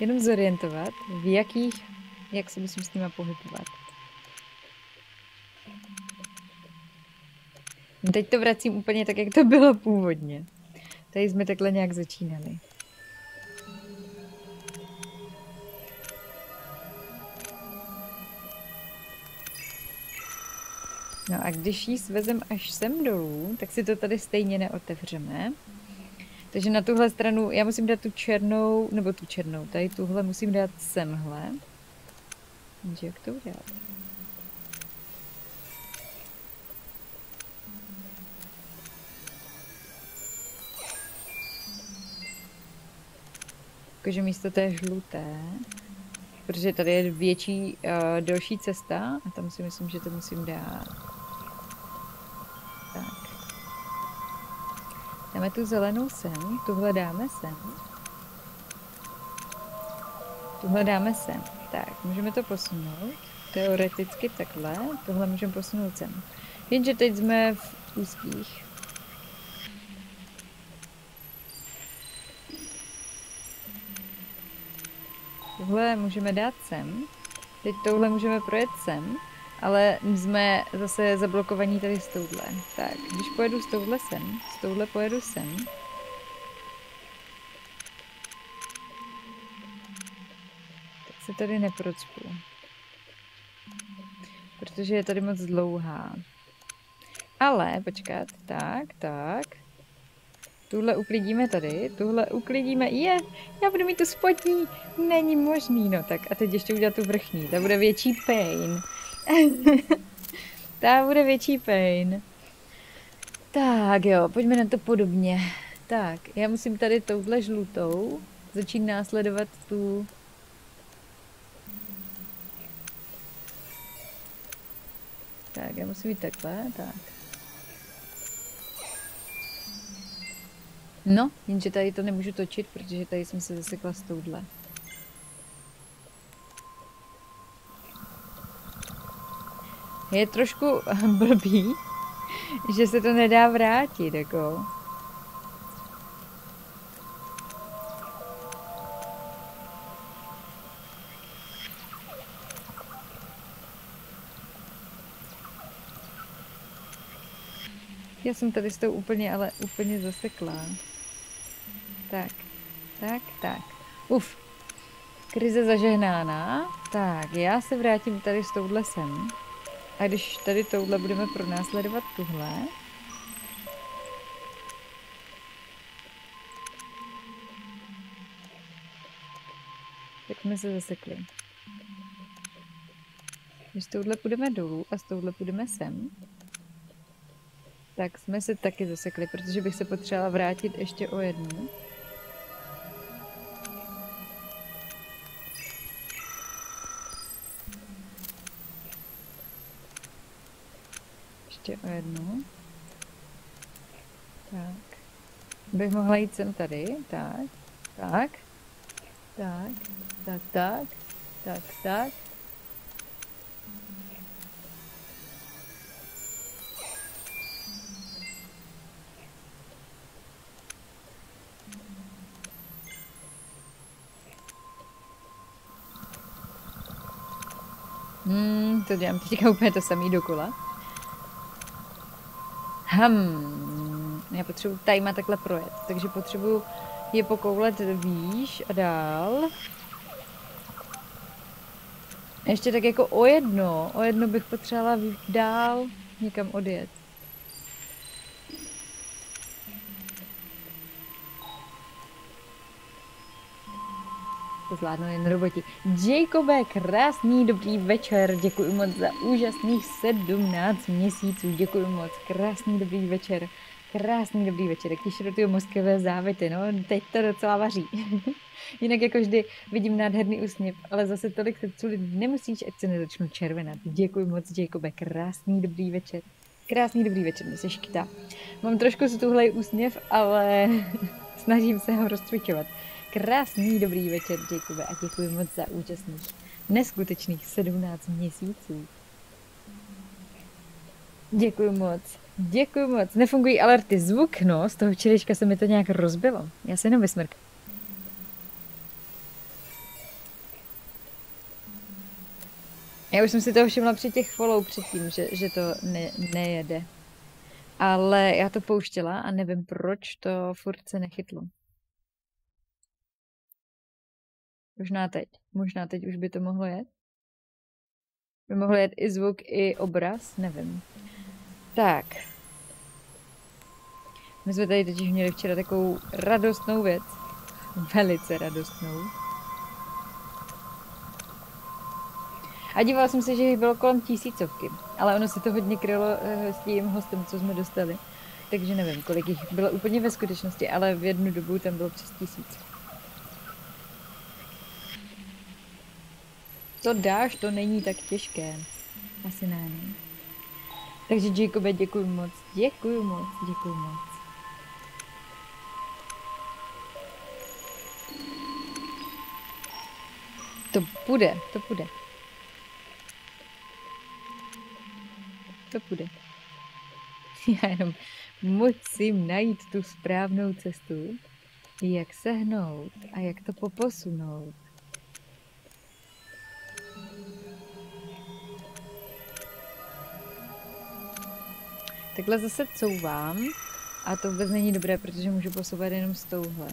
jenom zorientovat, v jakých, jak se musím s nima pohybovat. Teď to vracím úplně tak, jak to bylo původně. Tady jsme takhle nějak začínali. No a když ji svezem až sem dolů, tak si to tady stejně neotevřeme. Takže na tuhle stranu, já musím dát tu černou, nebo tu černou, tady tuhle musím dát semhle. Jak to udělat? Jakože místo té žluté, protože tady je větší, uh, delší cesta a tam si myslím, že to musím dát. Tak. Dáme tu zelenou sem, tuhle dáme sem. Tuhle dáme sem. Tak, můžeme to posunout. Teoreticky takhle. Tohle můžeme posunout sem. Jenže teď jsme v úzkých. Tohle můžeme dát sem. Teď touhle můžeme projet sem. Ale jsme zase zablokovaní tady s touhle. Tak, když pojedu s touhle sem, s touhle pojedu sem. Tak se tady neprocpu. Protože je tady moc dlouhá. Ale, počkat, tak, tak. Tuhle uklidíme tady, tuhle uklidíme, je, já budu mít tu spodní, není možný, no tak a teď ještě udělat tu vrchní, ta bude větší pain. <laughs> ta bude větší pain. Tak jo, pojďme na to podobně. Tak, já musím tady touhle žlutou začít následovat tu... Tak, já musím jít takhle, tak. No, jenže tady to nemůžu točit, protože tady jsem se zasekla s touhle. Je trošku <laughs> blbý, že se to nedá vrátit, jako. Já jsem tady s tou úplně, ale úplně zaseklá. Tak, tak, tak. Uf. Krize zažehnána. Tak, já se vrátím tady s touhle sem. A když tady touhle budeme pronásledovat tuhle, tak jsme se zasekli. Když touhle půjdeme dolů a s touhle půjdeme sem, tak jsme se taky zasekli, protože bych se potřebovala vrátit ještě o jednu. bych mohla jít sem tady, tak, tak, tak, tak, tak, tak, tak. Hmm, to dělám teďka úplně to samý dokola. Hmm já potřebuji tajma takhle projet, takže potřebuji je pokoulet výš a dál. Ještě tak jako o jedno, o jedno bych potřebovala dál někam odjet. To zvládnou jen roboti. Jacobe, krásný dobrý večer, děkuji moc za úžasných 17 měsíců, děkuji moc, krásný dobrý večer. Krásný dobrý večer, když rotuju mozkové závity, no teď to docela vaří. <laughs> Jinak jako vždy vidím nádherný úsměv, ale zase tolik se culit nemusíš, ať se nezačnu červenat. Děkuji moc, Jacobe, krásný dobrý večer. Krásný dobrý večer, se škytá. Mám trošku si tuhle úsměv, ale <laughs> snažím se ho rozcvičovat. Krásný dobrý večer, Jacobe, a děkuji moc za účastných neskutečných 17 měsíců. Děkuji moc. Děkuji moc. Nefungují alerty. Zvuk, no, z toho včerejška se mi to nějak rozbilo. Já se jenom vysmrk. Já už jsem si toho všimla při těch follow předtím, že, že to ne, nejede. Ale já to pouštěla a nevím, proč to furt se nechytlo. Možná teď. Možná teď už by to mohlo jet. By mohlo jet i zvuk, i obraz, nevím. Tak. My jsme tady totiž měli včera takovou radostnou věc. Velice radostnou. A dívala jsem se, že jich bylo kolem tisícovky. Ale ono si to hodně krylo uh, s tím hostem, co jsme dostali. Takže nevím, kolik jich bylo úplně ve skutečnosti, ale v jednu dobu tam bylo přes tisíc. To dáš, to není tak těžké. Asi ne, ne. Takže Jacobe, děkuji moc. Děkuji moc, děkuji moc. To bude, to bude. To bude. <laughs> Já jenom musím najít tu správnou cestu, jak sehnout a jak to poposunout. Takhle zase couvám a to vůbec není dobré, protože můžu posouvat jenom s touhle.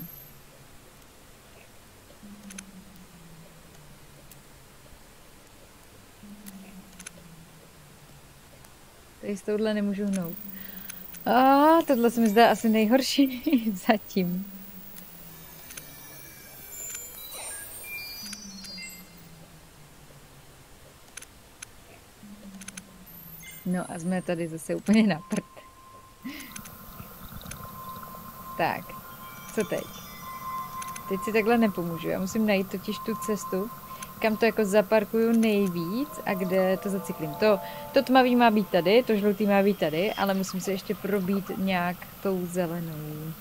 Tady s touhle nemůžu hnout. A tohle se mi zdá asi nejhorší <laughs> zatím. No a jsme tady zase úplně na prd. Tak, co teď? Teď si takhle nepomůžu. Já musím najít totiž tu cestu, kam to jako zaparkuju nejvíc a kde to zacyklím. To, to tmavý má být tady, to žlutý má být tady, ale musím se ještě probít nějak tou zelenou.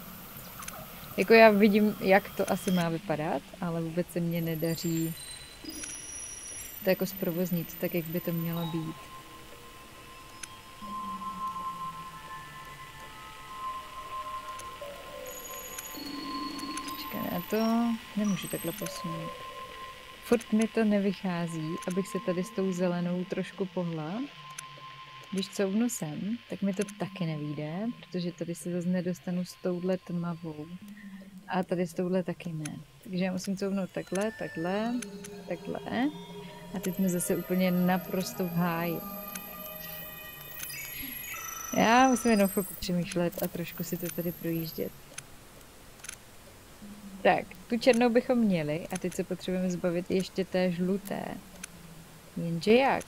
Jako já vidím, jak to asi má vypadat, ale vůbec se mně nedaří to jako zprovoznit tak, jak by to mělo být. To nemůžu takhle posunout. Furt mi to nevychází, abych se tady s tou zelenou trošku pohla. Když couvnu sem, tak mi to taky nevíde, protože tady se zase nedostanu s touhle tmavou. A tady s touhle taky ne. Takže já musím couvnout takhle, takhle, takhle. A teď jsme zase úplně naprosto v háji. Já musím jenom chvilku přemýšlet a trošku si to tady projíždět. Tak, tu černou bychom měli a teď se potřebujeme zbavit ještě té žluté. Jenže jak?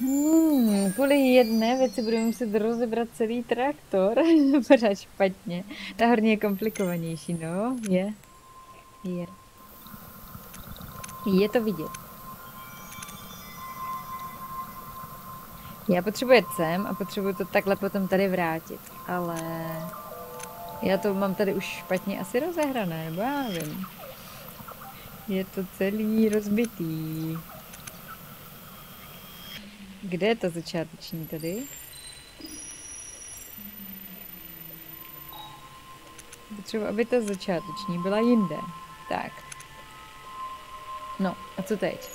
Hmm, kvůli jedné věci budeme muset rozebrat celý traktor. <laughs> Pořád špatně. Ta horní je komplikovanější, no. Je. Je. Je to vidět. Já potřebuji sem a potřebuji to takhle potom tady vrátit, ale já to mám tady už špatně asi rozehrané, nebo já nevím. Je to celý rozbitý. Kde je to začáteční tady? Potřebuji, aby ta začáteční byla jinde. Tak. No, a co teď?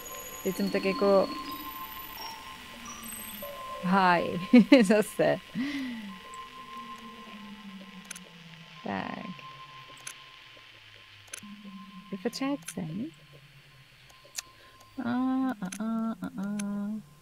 Teď jsem tak jako... Háj, zase. Tak. Vypotřebovat sem. A, a, a, a, a. Tak,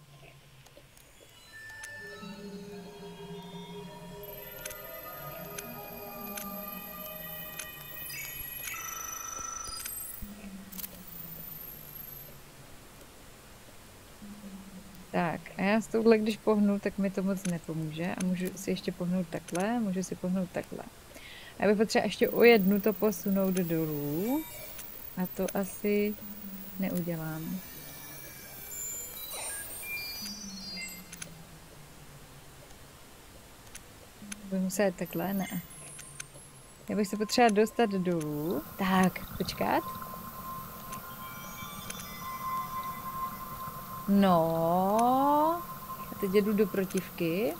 a já s touhle, když pohnu, tak mi to moc nepomůže. A můžu si ještě pohnout takhle, můžu si pohnout takhle. A já bych potřeba ještě o jednu to posunout dolů. A to asi neudělám. Budu muset takhle, ne. Já bych se potřeba dostat dolů. Tak, počkat. No. A teď jdu do protivky.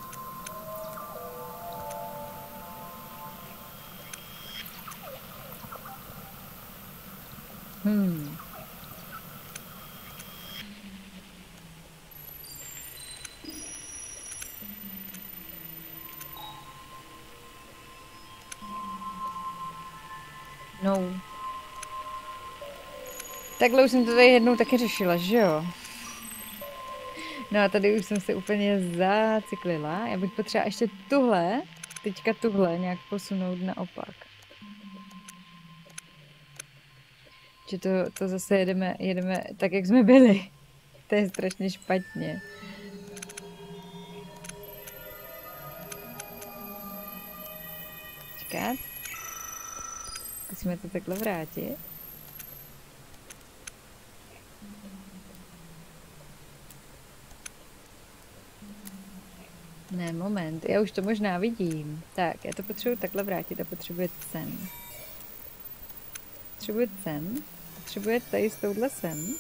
Hmm. No. Takhle už jsem to tady jednou taky řešila, že jo? No a tady už jsem se úplně zaciklila. Já bych potřeba ještě tuhle, teďka tuhle nějak posunout naopak. Že to, to zase jedeme, jedeme tak, jak jsme byli. <laughs> To je strašně špatně. Čekat. Musíme to takhle vrátit. Ne, moment, já už to možná vidím. Tak, já to potřebuji takhle vrátit a potřebuje sem. Potřebuje sem. Potřebuje tady s touhle sem.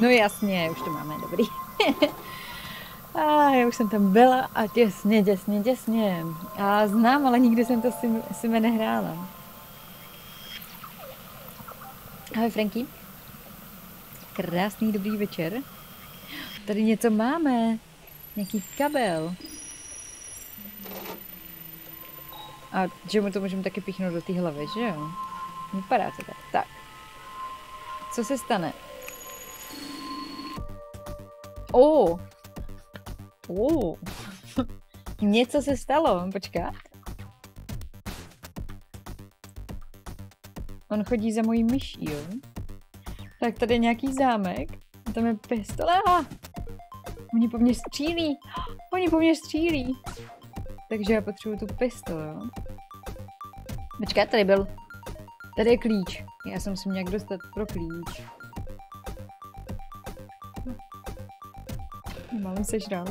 No jasně, už to máme, dobrý. <laughs> A já už jsem tam byla a těsně, těsně, těsně. A znám, ale nikdy jsem to si, si mě nehrála. Ahoj Franky. Krásný dobrý večer. Tady něco máme. Nějaký kabel. A že mu to můžeme taky píchnout do té hlavy, že jo? Vypadá to tak. Tak. Co se stane? O, oh, Uh. Něco se stalo, počkat. On chodí za mojí myší, jo? Tak tady je nějaký zámek. A tam je pistole. Ah! Oni po mně střílí. Oni po mně střílí. Takže já potřebuji tu pistol, jo? Počkat, tady byl. Tady je klíč. Já se musím nějak dostat pro klíč. Mám sežral.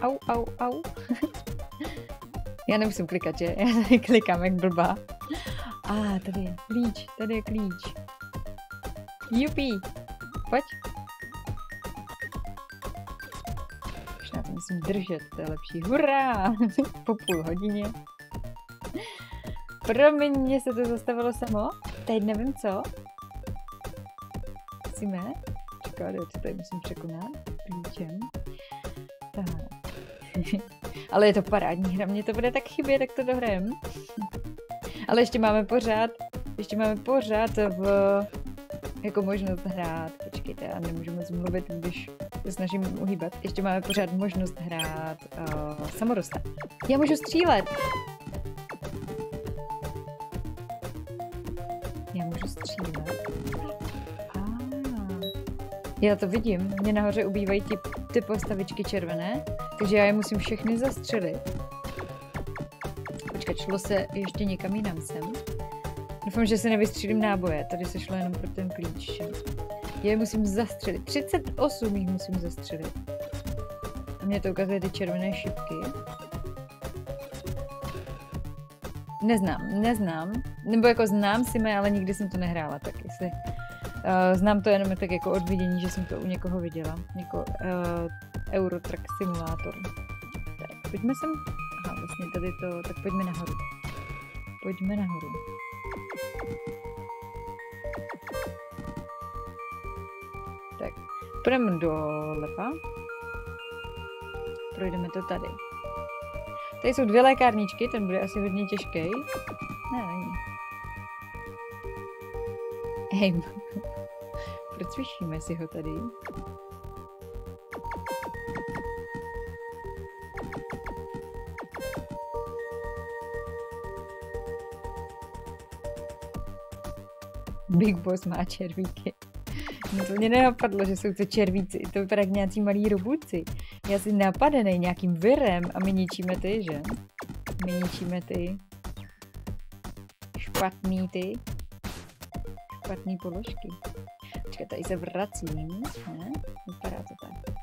Au, au, au. <laughs> Já nemusím klikat, že? <laughs> Já tady klikám jak blbá. A ah, tady je klíč, tady je klíč. Jupi, pojď. Už to musím držet, to je lepší. Hurá! <laughs> po půl hodině. Promiň, mě se to zastavilo samo. Teď nevím co. Musíme. Čekat, co tady musím překonat. Tak. <laughs> Ale je to parádní hra, mě to bude tak chybět, tak to dohrajem. Ale ještě máme pořád, ještě máme pořád v, jako možnost hrát, počkejte, já nemůžu moc mluvit, když se snažím uhýbat. Ještě máme pořád možnost hrát uh, samorosta. Já můžu střílet! Já můžu střílet. Ah. Já to vidím, mě nahoře ubývají ty, ty postavičky červené. Takže já je musím všechny zastřelit. Počkat, šlo se ještě někam jinam sem. Doufám, že se nevystřílím náboje. Tady se šlo jenom pro ten klíč. Je musím zastřelit. 38 jich musím zastřelit. A mě to ukazuje ty červené šipky. Neznám, neznám. Nebo jako znám Sime, ale nikdy jsem to nehrála, tak jestli... Uh, znám to jenom tak jako od vidění, že jsem to u někoho viděla. Jako uh, Eurotrack Simulator. Tak, pojďme sem. Aha, vlastně tady to, tak pojďme nahoru. Pojďme nahoru. Tak, půjdeme doleva. Projdeme to tady. Tady jsou dvě lékárničky, ten bude asi hodně těžký. Ne, není. Hej, procvičíme si ho tady. Big Boss má červíky. No to mě nenapadlo, že jsou to červíci. To vypadá jak nějací malí robůci. Já si napadený nějakým virem a my ničíme ty, že? My ničíme ty. Špatný ty. Špatný položky. Počkej, tady se vracím. Ne? Vypadá to tak.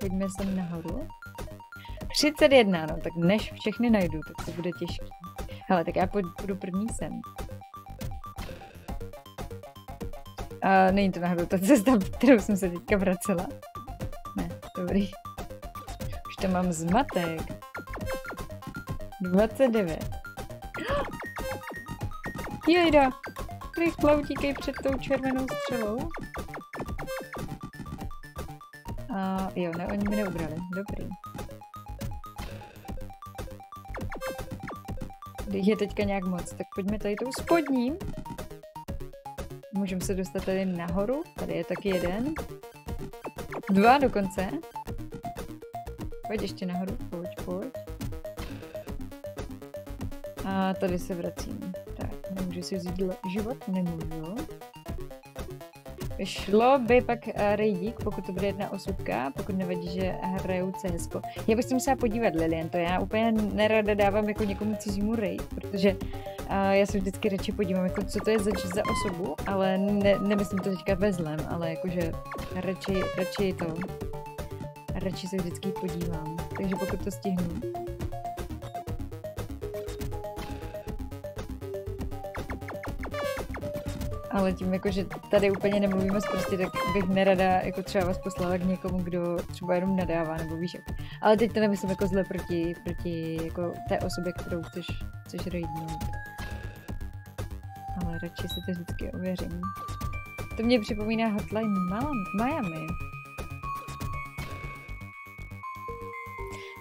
Pojďme sem nahoru. 31, no tak než všechny najdu, tak to bude těžké. Hele, tak já půjdu první sem. A není to náhodou ta cesta, kterou jsem se teďka vracela. Ne, dobrý. Už to mám zmatek. 29. <gasps> Jejda! Rychle utíkej před tou červenou střelou. A jo, ne, oni mi neubrali. Dobrý. Když je teďka nějak moc, tak pojďme tady tou spodním. Můžeme se dostat tady nahoru. Tady je taky jeden. Dva dokonce. Pojď ještě nahoru. Pojď, pojď. A tady se vracím. Tak, nemůžu si vzít život? Nemůžu. Šlo by pak uh, rejdík, pokud to bude jedna osudka, pokud nevadí, že hrajou CS. Já bych se musela podívat, Lilian, to já úplně nerada dávám jako někomu cizímu raid, protože uh, já se vždycky radši podívám, jako co to je za, za osobu, ale ne, nemyslím to teďka ve zlem, ale jakože radši, radši to, radši se vždycky podívám. Takže pokud to stihnu, ale tím jako, že tady úplně nemluvíme prostě, tak bych nerada jako třeba vás poslala k někomu, kdo třeba jenom nadává, nebo víš jak. Ale teď to nemyslím jako zle proti, proti jako té osobě, kterou chceš, chceš raidnout. Ale radši si to vždycky ověřím. To mě připomíná Hotline Miami.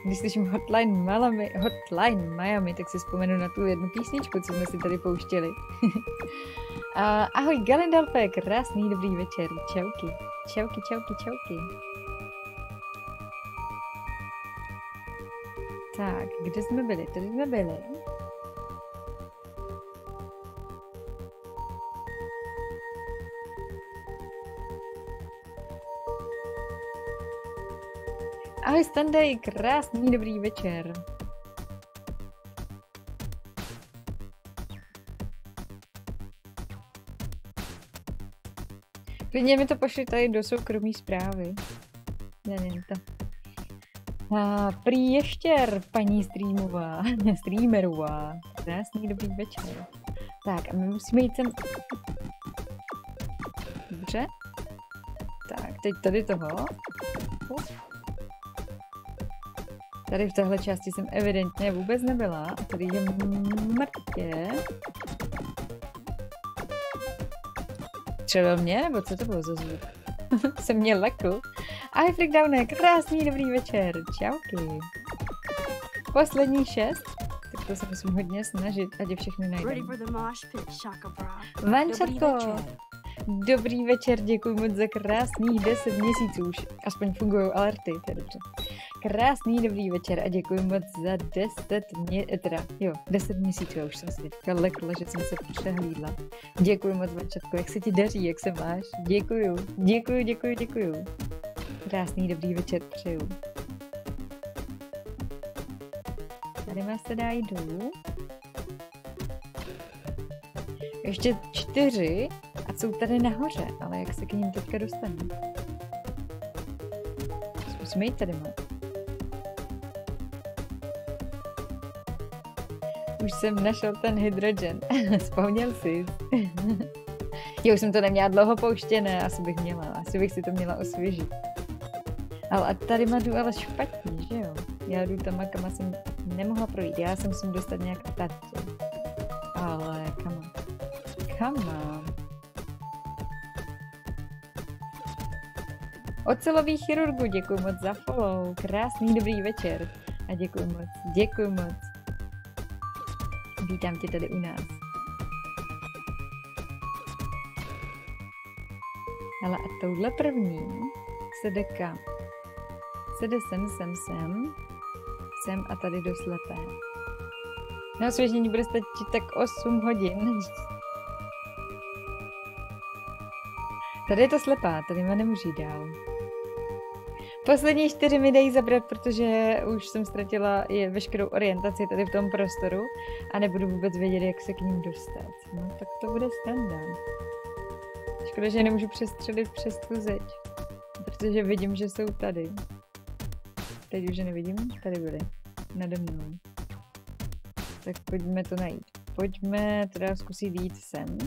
Když slyším Hotline Miami, Hotline Miami, tak si vzpomenu na tu jednu písničku, co jsme si tady pouštěli. <laughs> Uh, ahoj Galindalfe, krásný dobrý večer, čauky, čauky, čauky, čauky. Tak, kde jsme byli? Tady jsme byli. Ahoj Standej, krásný dobrý večer. Klidně mi to pošli tady do soukromí zprávy. Nevím to. A prý ještěr, paní streamová, ne <laughs> streamerová. Krásný dobrý večer. Tak a my musíme jít sem... Dobře. Tak, teď tady toho. Tady v téhle části jsem evidentně vůbec nebyla. Tady je mrtě. Střelil mě, nebo co to bylo za zvuk? <laughs> Jsem mě lekl. Ahoj Freakdowne, krásný dobrý večer. Čauky. Poslední šest. Tak to se musím hodně snažit, ať je všechny najdem. Vančatko. Dobrý večer, děkuji moc za krásných 10 měsíců už. Aspoň fungují alerty, to je dobře. Krásný dobrý večer a děkuji moc za 10 mě, teda, jo, 10 měsíců, už jsem si teďka lekla, že jsem se přehlídla. Děkuji moc, Vančatko, jak se ti daří, jak se máš? Děkuju, děkuju, děkuju, děkuju. Krásný dobrý večer přeju. Tady vás jít dolů. Ještě čtyři a jsou tady nahoře, ale jak se k ním teďka dostanu? Musíme jít tady moc. Už jsem našel ten hydrogen. <laughs> Vzpomněl jsi. <laughs> Já už jsem to neměla dlouho pouštěné, asi bych měla, asi bych si to měla osvěžit. Ale tady má jdu ale špatně, že jo? Já jdu tam, kam jsem nemohla projít. Já se musím dostat nějak tady. Ale kam? Kam? Ocelový chirurgu, děkuji moc za follow. Krásný dobrý večer. A děkuji moc, děkuji moc. Vítám tě tady u nás. Ale a touhle první se jde kam? Se jde sem, sem, sem, sem a tady do slepé. Na osvěžení bude stačit tak 8 hodin. Tady je to slepá, tady má nemůžu dál. Poslední čtyři mi dají zabrat, protože už jsem ztratila je veškerou orientaci tady v tom prostoru a nebudu vůbec vědět, jak se k ním dostat. No tak to bude standard. Škoda, že nemůžu přestřelit přes tu zeď, protože vidím, že jsou tady. Teď už je nevidím, tady byly, nade mnou. Tak pojďme to najít. Pojďme teda zkusit jít sem.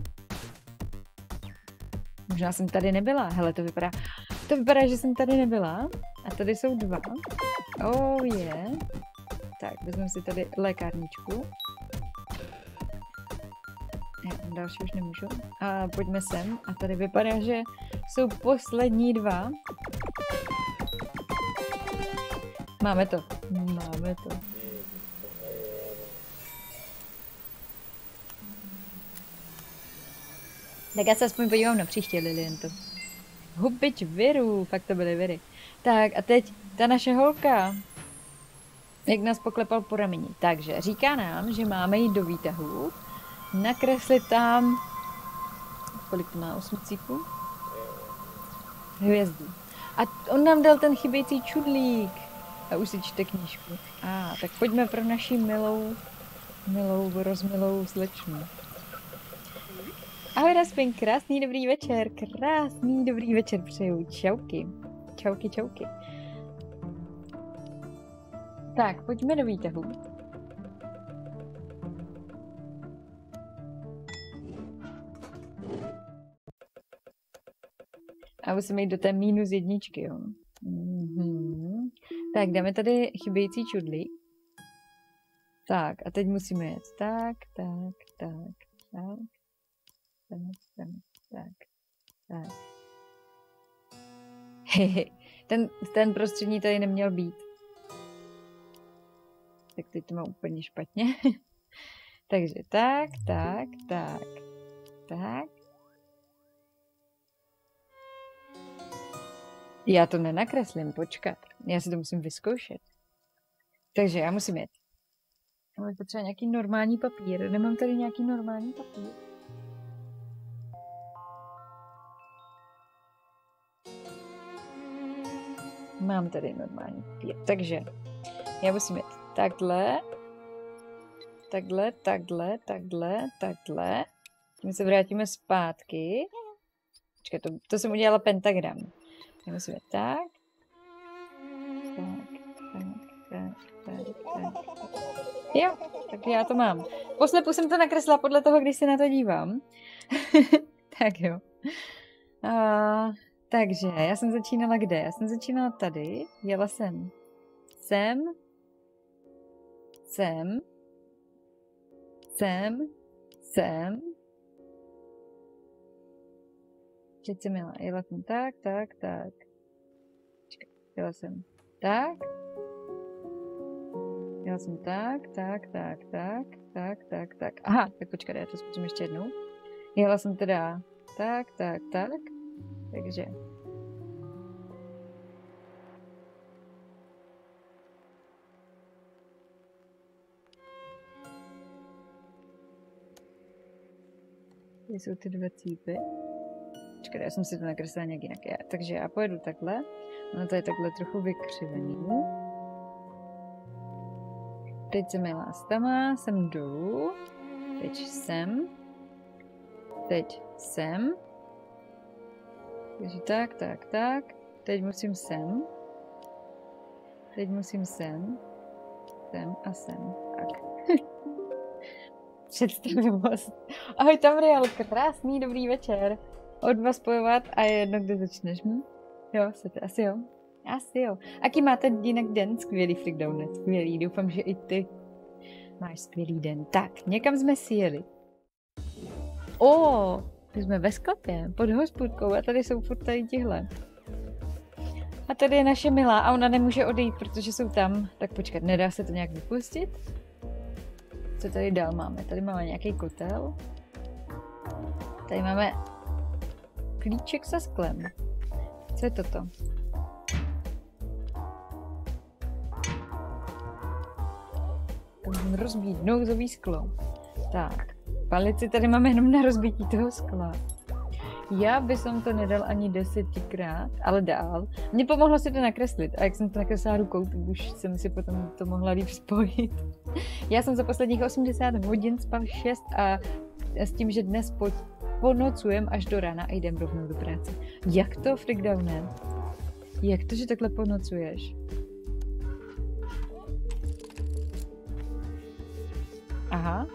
Možná jsem tady nebyla. Hele, to vypadá... To vypadá, že jsem tady nebyla. A tady jsou dva. Oh je. Yeah. Tak, vezmeme si tady lékárničku. Ne, další už nemůžu. A pojďme sem. A tady vypadá, že jsou poslední dva. Máme to. Máme to. Tak já se aspoň podívám na příště, Liliento. Hubič virů, fakt to byly viry. Tak a teď ta naše holka, jak nás poklepal po rameni. Takže říká nám, že máme jít do výtahu, nakreslit tam, kolik to má, osmicíku? Hvězdu. A on nám dal ten chybějící čudlík. A už si čte knížku. A, ah, tak pojďme pro naši milou, milou, rozmilou slečnu. Ahoj Raspin, krásný dobrý večer, krásný dobrý večer přeju, čauky. Čauky, čauky. Tak, pojďme do výtahu. A musíme jít do té minus jedničky, jo. Mm-hmm. Tak, dáme tady chybějící čudlí. Tak, a teď musíme jet. Tak, tak, tak, tak, tak, tak, tak, <laughs> tak. ten, ten prostřední tady neměl být. Tak teď to mám úplně špatně. <laughs> Takže tak, tak, tak, tak. Já to nenakreslím, počkat. Já si to musím vyzkoušet. Takže já musím jet. Ale potřeba nějaký normální papír. Nemám tady nějaký normální papír. Mám tady normální papír. Takže já musím jít takhle, takhle, takhle, takhle, takhle. My se vrátíme zpátky. Počkej, to, to jsem udělala pentagram. Já musím jít tak. Tak, tak, tak, tak, tak. Jo, tak já to mám. Poslepu jsem to nakresla podle toho, když se na to dívám. <laughs> tak jo. Uh, takže, já jsem začínala kde? Já jsem začínala tady, jela jsem sem, sem, sem, sem. Teď jsem jela, jela jsem tak, tak, tak. jela jsem tak. Jela jsem tak, tak, tak, tak, tak, tak, tak. Aha, tak počkej, já to zkusím ještě jednou. Jela jsem teda tak, tak, tak. Takže Kde jsou ty dva cípy? Počkej, já jsem si to nakreslila nějak jinak. Já, takže já pojedu takhle. Ono to je takhle trochu vykřivený. Teď jsem jela s tama, jsem dolů. Teď sem. Teď sem. Takže tak, tak, tak. Teď musím sem. Teď musím sem. Sem a sem. Tak. <laughs> představivost. Ahoj Tamriel, krásný dobrý večer. Od dva spojovat a je jedno, kde začneš. Hm? Jo, sete, asi jo. Asi jo. Aký máte jinak den? Skvělý freakdowne, skvělý. Doufám, že i ty máš skvělý den. Tak, někam jsme si jeli. O, my jsme ve sklepě, pod hospodkou a tady jsou furt tady tihle. A tady je naše milá a ona nemůže odejít, protože jsou tam. Tak počkat, nedá se to nějak vypustit? Co tady dál máme? Tady máme nějaký kotel. Tady máme klíček se sklem. Co je toto? rozbít nouzový sklo. Tak, palici tady máme jenom na rozbití toho skla. Já bych to nedal ani desetikrát, ale dál. Mně pomohlo si to nakreslit a jak jsem to nakreslila rukou, tak už jsem si potom to mohla líp spojit. Já jsem za posledních 80 hodin spal 6 a s tím, že dnes po, ponocujem až do rána a jdem rovnou do práce. Jak to, Freakdowne? Jak to, že takhle ponocuješ? Aha.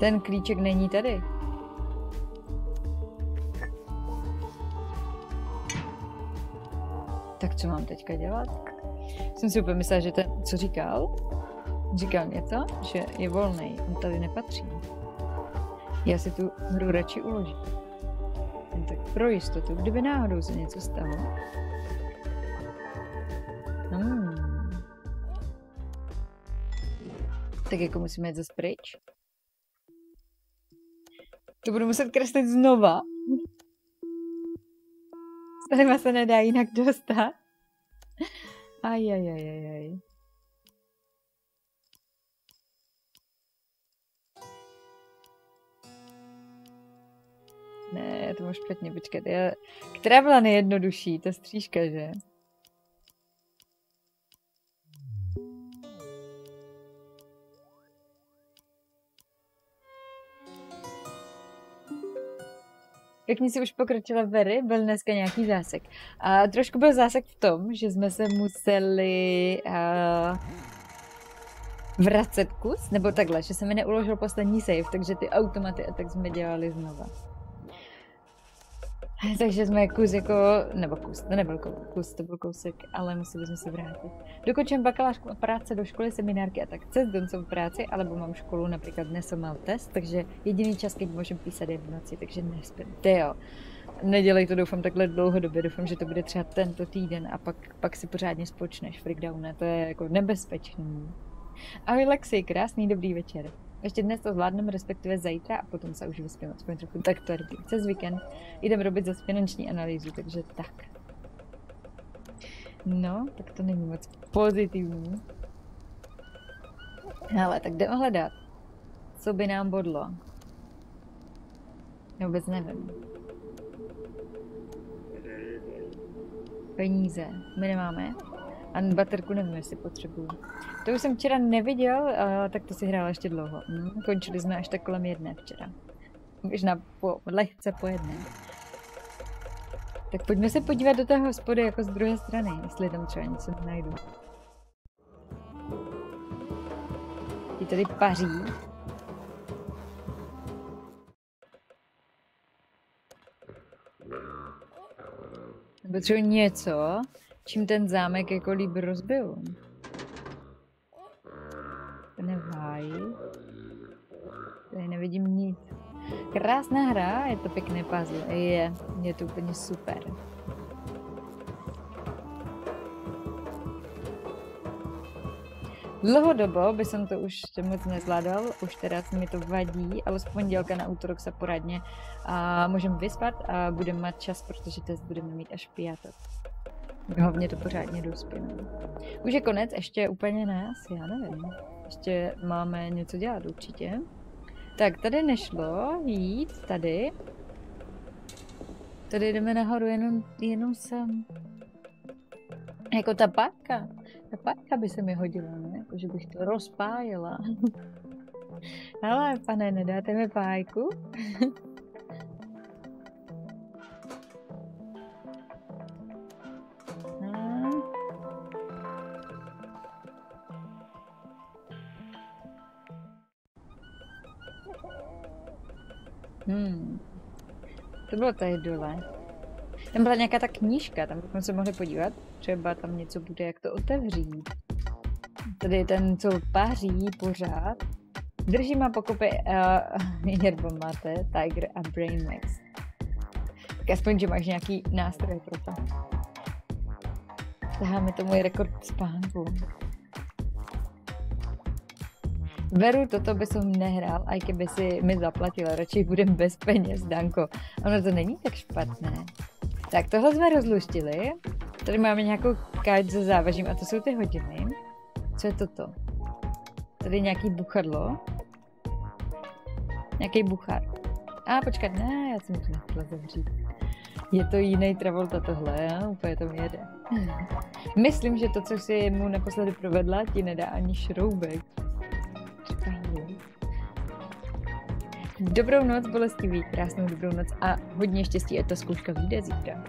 Ten klíček není tady. Tak co mám teďka dělat? Jsem si úplně myslela, že ten, co říkal, říkal něco, že je volný, on tady nepatří. Já si tu hru radši uložím. Jen tak pro jistotu, kdyby náhodou se něco stalo. Hmm. Tak jako musíme jít zase pryč. To budu muset kreslit znova. S se nedá jinak dostat. Aj, aj, aj, aj, aj. Ne, to máš špatně, počkat. Já... Která byla nejjednodušší? Ta střížka, že? Jak si už pokročila Very, byl dneska nějaký zásek. A trošku byl zásek v tom, že jsme se museli uh, vracet kus, nebo takhle, že se mi neuložil poslední save, takže ty automaty a tak jsme dělali znova. <laughs> Takže jsme kus jako, nebo kus, to nebyl kus, to byl kousek, ale museli jsme se vrátit. Dokončím bakalářku a práce do školy, seminárky a tak jsem v práci, alebo mám školu, například dnes jsem mal test, takže jediný čas, kdy můžem písat je v noci, takže nespím. jo. Nedělej to, doufám, takhle dlouhodobě, doufám, že to bude třeba tento týden a pak, pak si pořádně spočneš, freakdowne, to je jako nebezpečný. Ahoj Lexi, krásný dobrý večer. Ještě dnes to zvládneme, respektive zítra a potom se už vyspím aspoň trochu. Tak to je dobrý. Přes víkend jdem robit zase finanční analýzu, takže tak. No, tak to není moc pozitivní. Ale tak jdeme hledat, co by nám bodlo. Já vůbec nevím. Peníze. My nemáme. A baterku nevím, jestli potřebuju. To už jsem včera neviděl, a tak to si hrála ještě dlouho. Hm, končili jsme až tak kolem jedné včera. Možná po, lehce po jedné. Tak pojďme se podívat do té hospody jako z druhé strany, jestli tam třeba něco najdu. Ti tady paří. Potřebuji něco, čím ten zámek jako líb rozbil. Ten Tady nevidím nic. Krásná hra, je to pěkný puzzle. Je, je to úplně super. Dlouhodobo by jsem to už moc nezvládal, už teda mi to vadí, ale z pondělka na útorok se poradně a můžeme vyspat a budeme mít čas, protože test budeme mít až v pátek. Hlavně to pořádně dospěnu. Už je konec, ještě úplně asi já nevím. Ještě máme něco dělat určitě. Tak, tady nešlo jít, tady. Tady jdeme nahoru jenom, jenom sem. Jako ta páka. Ta páka by se mi hodila, ne? Jako, že bych to rozpájela. <laughs> Ale pane, nedáte mi pájku? <laughs> Hmm. To bylo tady dole. Tam byla nějaká ta knížka, tam bychom se mohli podívat. Třeba tam něco bude, jak to otevřít. Tady ten, co paří pořád. Drží má pokupy uh, Yerba <laughs> Mate, Tiger a Brain Max. Tak aspoň, že máš nějaký nástroj pro to. Taháme to můj rekord spánku. Veru, toto by som nehrál, aj keby si mi zaplatil, radši budem bez peněz, Danko. Ono to není tak špatné. Tak tohle jsme rozluštili. Tady máme nějakou káč se závažím a to jsou ty hodiny. Co je toto? Tady nějaký buchadlo. Nějaký buchar. A počkat, ne, já jsem to nechtěla zavřít. Je to jiný Travolta tohle, já? úplně to mi jede. <laughs> Myslím, že to, co si mu naposledy provedla, ti nedá ani šroubek. Dobrou noc, bolestivý, krásnou dobrou noc a hodně štěstí, ať ta zkouška vyjde zítra.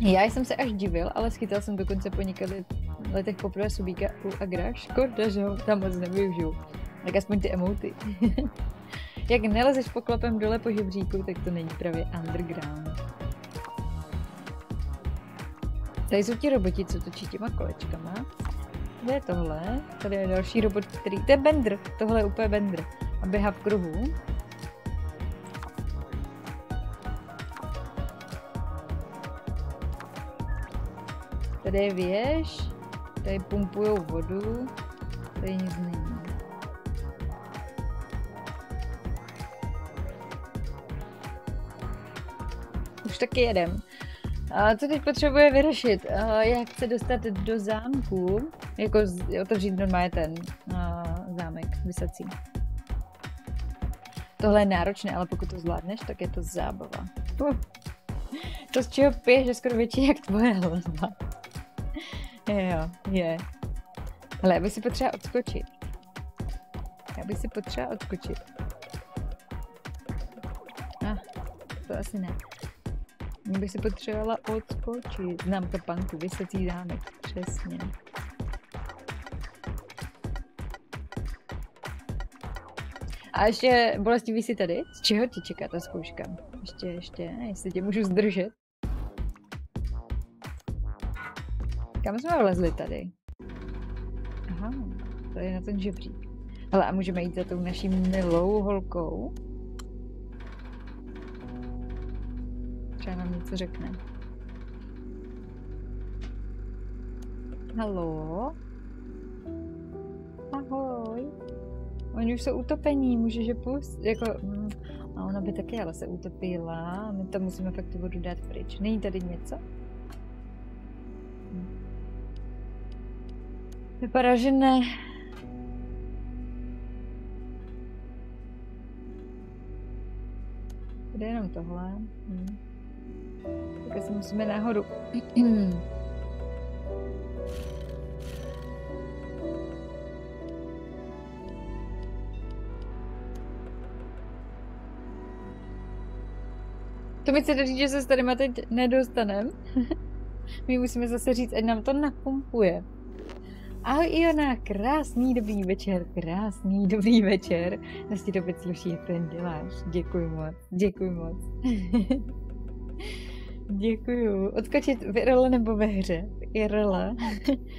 Já jsem se až divil, ale schytal jsem dokonce po několika letech poprvé subíka u Agra. Škoda, že ho tam moc nevyužiju. Tak aspoň ty emoty. <laughs> Jak nelezeš poklopem dole po žebříku, tak to není právě underground. Tady jsou ti roboti, co točí těma kolečkama. Kde je tohle? Tady je další robot, který... To je Bender. Tohle je úplně Bender. A běhá v kruhu. Tady je věž. Tady pumpujou vodu. Tady nic není. Už taky jedem. A co teď potřebuje vyřešit? Jak se dostat do zámku? Jako otevřít normálně ten zámek vysací. Tohle je náročné, ale pokud to zvládneš, tak je to zábava. Uh. To z čeho piješ je skoro větší jak tvoje hlava. jo, je. Ale já bych si potřeba odskočit. Já bych si potřeba odskočit. Ah, to asi ne. Mě bych si potřebovala odskočit. Znám to panku, vysací zámek. Přesně. A ještě bolestivý si tady? Z čeho ti čeká ta zkouška? Ještě, ještě, jestli tě můžu zdržet. Kam jsme vlezli tady? Aha, tady je na ten žebřík. Ale a můžeme jít za tou naší milou holkou? Třeba nám něco řekne. Halo? Ahoj. Oni už jsou utopení, můžeš je pust, jako, hm, a ona by taky ale se utopila, my to musíme fakt tu vodu dát pryč. Není tady něco? Vypadá, že ne. Kde jenom tohle? Hm. Tak si musíme nahoru. To mi chcete říct, že se s tady teď nedostanem? <laughs> My musíme zase říct, ať nám to napumpuje. Ahoj Iona, krásný dobrý večer, krásný dobrý večer. Vlastně to sluší, jak to jen děláš. Děkuji moc, děkuji moc. <laughs> Děkuju. Odskočit v IRL nebo ve hře? IRL. <laughs>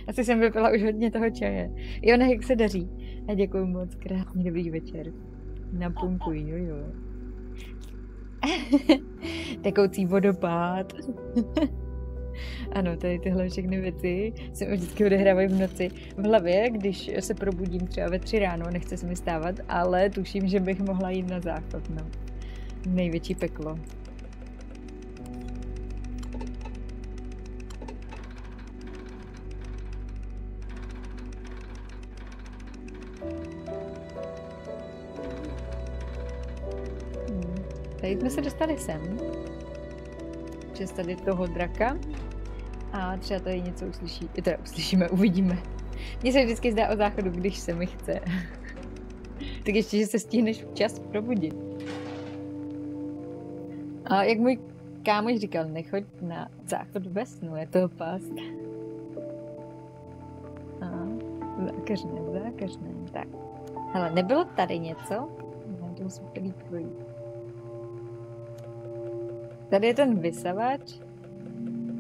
Asi jsem vypila už hodně toho čaje. Iona, jak se daří? A děkuji moc, krásný dobrý večer. Napumpuj, jo jo. <laughs> Tekoucí vodopád. <laughs> ano, tady tyhle všechny věci se mi vždycky odehrávají v noci v hlavě, když se probudím třeba ve tři ráno, nechce se mi stávat, ale tuším, že bych mohla jít na záchod, no. Největší peklo. Jsme se dostali sem. Přes tady toho draka. A třeba tady něco uslyší. Teda uslyšíme, uvidíme. Mně se vždycky zdá o záchodu, když se mi chce. <laughs> tak ještě, že se stihneš včas probudit. A jak můj kámoš říkal, nechoď na záchod ve snu, je to past. A Zákeřné, zákeřné. Tak. Hele, nebylo tady něco? Ne, to musím tady projít. Tady je ten vysavač.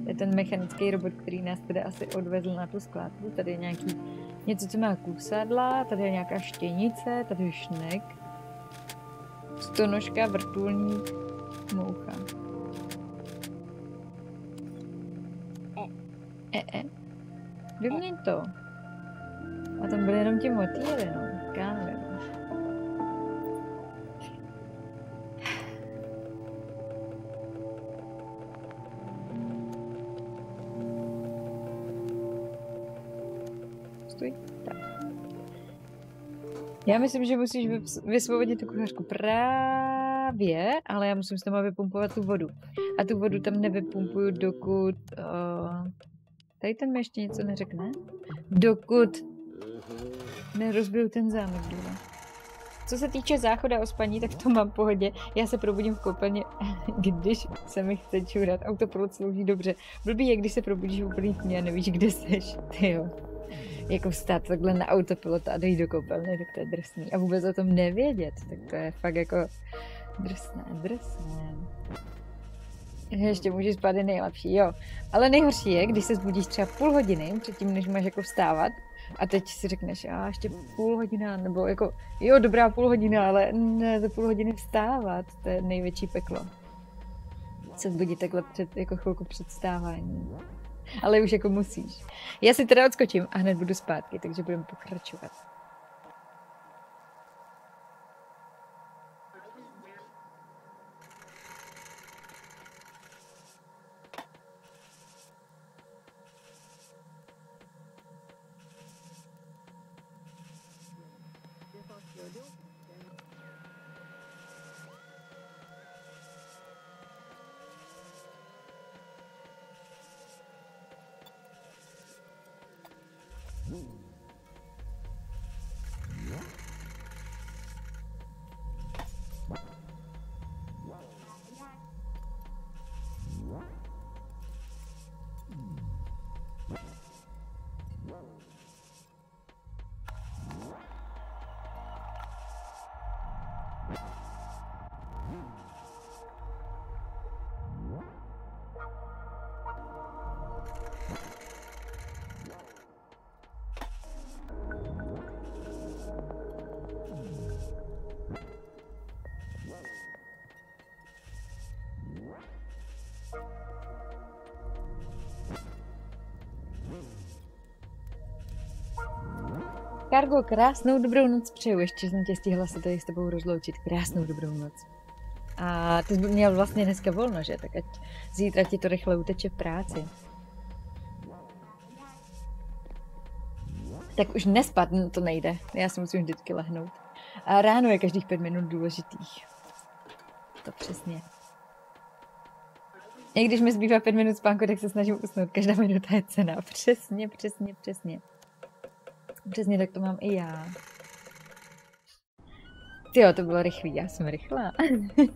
Je ten mechanický robot, který nás teda asi odvezl na tu skládku. Tady je nějaký něco, co má kusadla, tady je nějaká štěnice, tady je šnek. Stonožka, vrtulník, moucha. E, e. Vyměň to. A tam byly jenom ti motýly, no. Já nevím. Já myslím, že musíš vys- vysvobodit tu kuchařku právě, ale já musím s tomu vypumpovat tu vodu. A tu vodu tam nevypumpuju, dokud... Uh, tady ten mi ještě něco neřekne. Dokud nerozbiju ten zámek dole. Co se týče záchoda o spaní, tak to mám v pohodě. Já se probudím v koupelně, <laughs> když se mi chce čurat. Autopilot slouží dobře. Blbý je, když se probudíš v a nevíš, kde seš. Ty jo. Jako vstát takhle na autopilot a dojít do koupelny, tak to je drsný. A vůbec o tom nevědět, tak to je fakt jako drsné, drsné. Ještě můžeš spát je nejlepší, jo. Ale nejhorší je, když se zbudíš třeba půl hodiny předtím, než máš jako vstávat a teď si řekneš, a ještě půl hodina, nebo jako, jo, dobrá půl hodina, ale ne, za půl hodiny vstávat, to je největší peklo. Se zbudit takhle před, jako chvilku před vstáváním. Ale už jako musíš. Já si teda odskočím a hned budu zpátky, takže budeme pokračovat. Kargo, krásnou dobrou noc přeju. Ještě jsem tě stihla se tady s tebou rozloučit. Krásnou dobrou noc. A ty jsi měl vlastně dneska volno, že? Tak ať zítra ti to rychle uteče v práci. Tak už nespat, no to nejde. Já si musím vždycky lehnout. A ráno je každých pět minut důležitých. To přesně. I když mi zbývá pět minut spánku, tak se snažím usnout. Každá minuta je cena. <laughs> Přesně, přesně, přesně. Přesně tak to mám i já. Jo, to bylo rychlý, já jsem rychlá.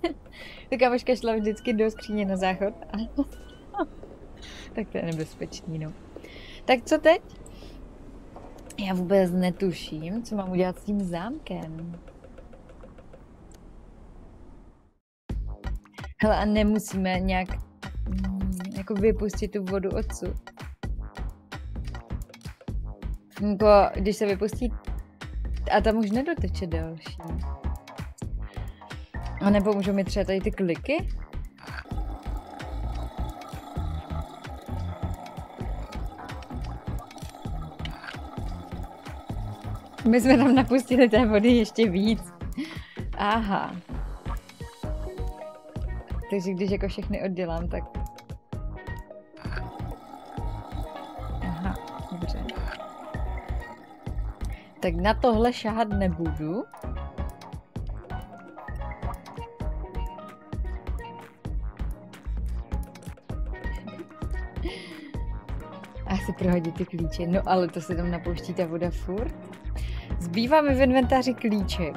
<laughs> tak kamoška šla vždycky do skříně na záchod. <laughs> tak to je nebezpečný, no. Tak co teď? Já vůbec netuším, co mám udělat s tím zámkem. Hele, a nemusíme nějak mm, jako vypustit tu vodu odsud. Jako, když se vypustí a tam už nedoteče další. A nebo můžou mi třeba tady ty kliky? My jsme tam napustili té vody ještě víc. Aha. Takže když jako všechny oddělám, tak... Tak na tohle šahat nebudu. A si prohodit ty klíče. No ale to se tam napouští ta voda furt. Zbývá mi v inventáři klíček.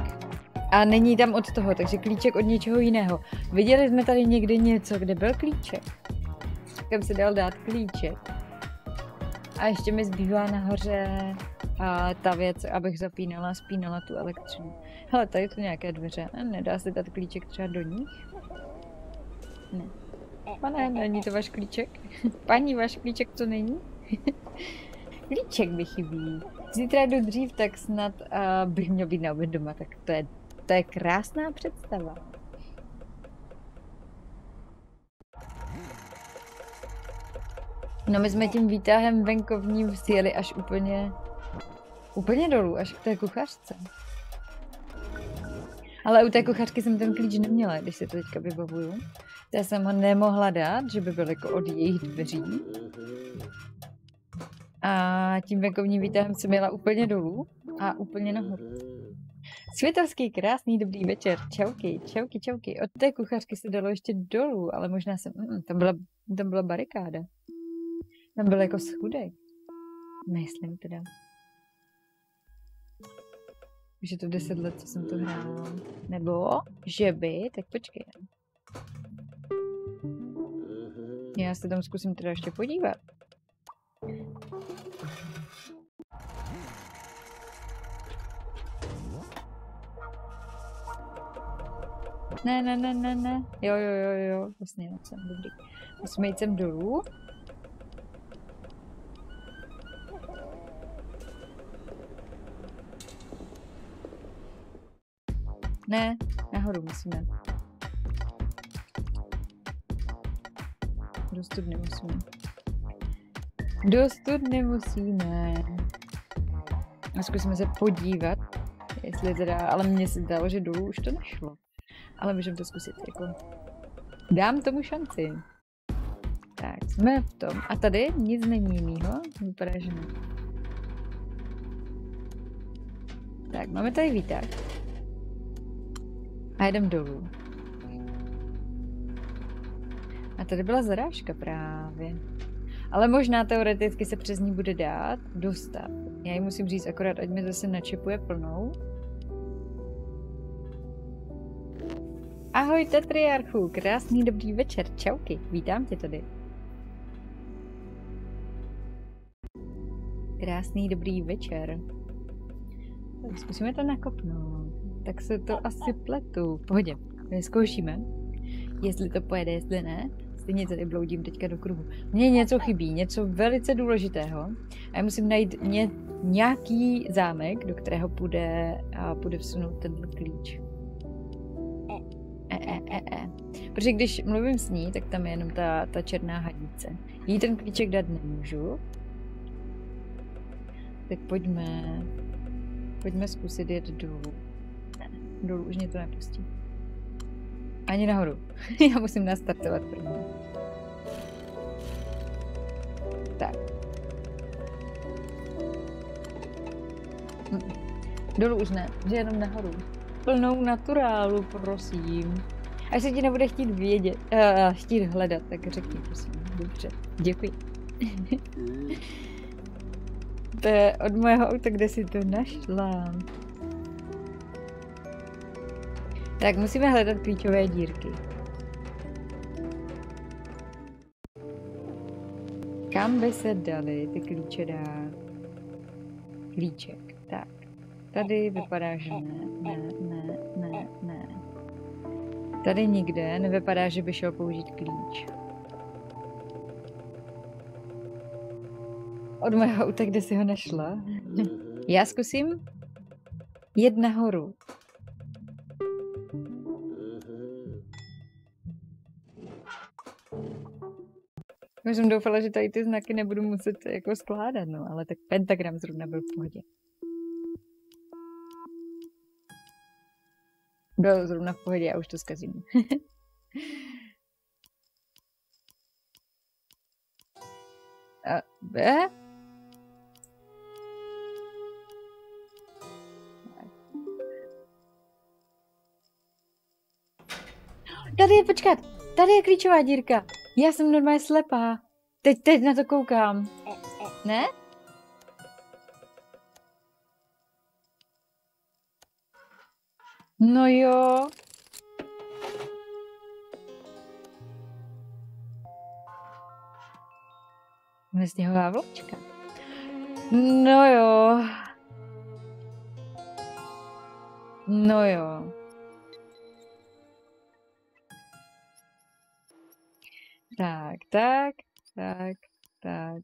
A není tam od toho, takže klíček od něčeho jiného. Viděli jsme tady někdy něco, kde byl klíček. Kam se dal dát klíček. A ještě mi zbývá nahoře a ta věc, abych zapínala, spínala tu elektřinu. Hele, tady to nějaké dveře. Nedá se dát klíček třeba do nich? Ne. Pane, není to váš klíček? <laughs> Paní, váš klíček to není? <laughs> klíček mi chybí. Zítra jdu dřív, tak snad uh, bych měl být na oběd doma, tak to je, to je krásná představa. No my jsme tím výtahem venkovním sjeli až úplně, úplně dolů, až k té kuchařce. Ale u té kuchařky jsem ten klíč neměla, když se to teďka vybavuju. Já jsem ho nemohla dát, že by byl jako od jejich dveří. A tím venkovním výtahem jsem jela úplně dolů a úplně nahoru. Světovský, krásný, dobrý večer. Čauky, čauky, čauky. Od té kuchařky se dalo ještě dolů, ale možná jsem... Mm, tam, byla, tam byla barikáda. Tam byl jako schudek. Myslím teda. Už je to deset let, co jsem to hrála. Nebo, že by, tak počkej. Já se tam zkusím teda ještě podívat. Ne, ne, ne, ne, ne. Jo, jo, jo, jo. Vlastně jsem dobrý. Musíme jít sem dolů. Ne, nahoru musíme. Do studny musíme. Do studny musíme. A zkusíme se podívat, jestli teda, ale mně se dalo, že dolů už to nešlo. Ale můžeme to zkusit, jako. Dám tomu šanci. Tak, jsme v tom. A tady nic není jinýho? Vypadá, že ne. Tak, máme tady výtah. A jdem dolů. A tady byla zarážka právě. Ale možná teoreticky se přes ní bude dát dostat. Já ji musím říct akorát, ať mi zase načepuje plnou. Ahoj Tetriarchu, krásný dobrý večer, čauky, vítám tě tady. Krásný dobrý večer. Zkusíme to nakopnout. Tak se to asi pletu. Pohodě, zkoušíme. Jestli to pojede, jestli ne. Stejně tady bloudím teďka do kruhu. Mně něco chybí, něco velice důležitého. A já musím najít ně, nějaký zámek, do kterého půjde, a půjde vsunout ten klíč. E, e, e, e. Protože když mluvím s ní, tak tam je jenom ta, ta černá hadice. Jí ten klíček dát nemůžu. Tak pojďme, pojďme zkusit jet dolů. Dolů už mě to nepustí. Ani nahoru. <laughs> Já musím nastartovat první. Tak. Hm. Dolů už ne, že jenom nahoru. Plnou naturálu, prosím. Až se ti nebude chtít vědět, uh, chtít hledat, tak řekni, prosím. Dobře, děkuji. to je od mého auta, kde si to našla. Tak musíme hledat klíčové dírky. Kam by se dali ty klíče dát? Klíček, tak. Tady vypadá, že ne, ne, ne, ne, ne. Tady nikde nevypadá, že by šel použít klíč. Od mého auta, kde si ho našla? Já zkusím jet nahoru. Já jsem doufala, že tady ty znaky nebudu muset jako skládat, no, ale tak pentagram zrovna byl v pohodě. Byl zrovna v pohodě, já už to zkazím. <laughs> A, be? Tady je, počkat, tady je klíčová dírka. Já jsem normálně slepá. Teď, teď na to koukám. Eh, eh. Ne? No jo. Sněhová vločka. No jo. No jo. Tak, tak, tak, tak,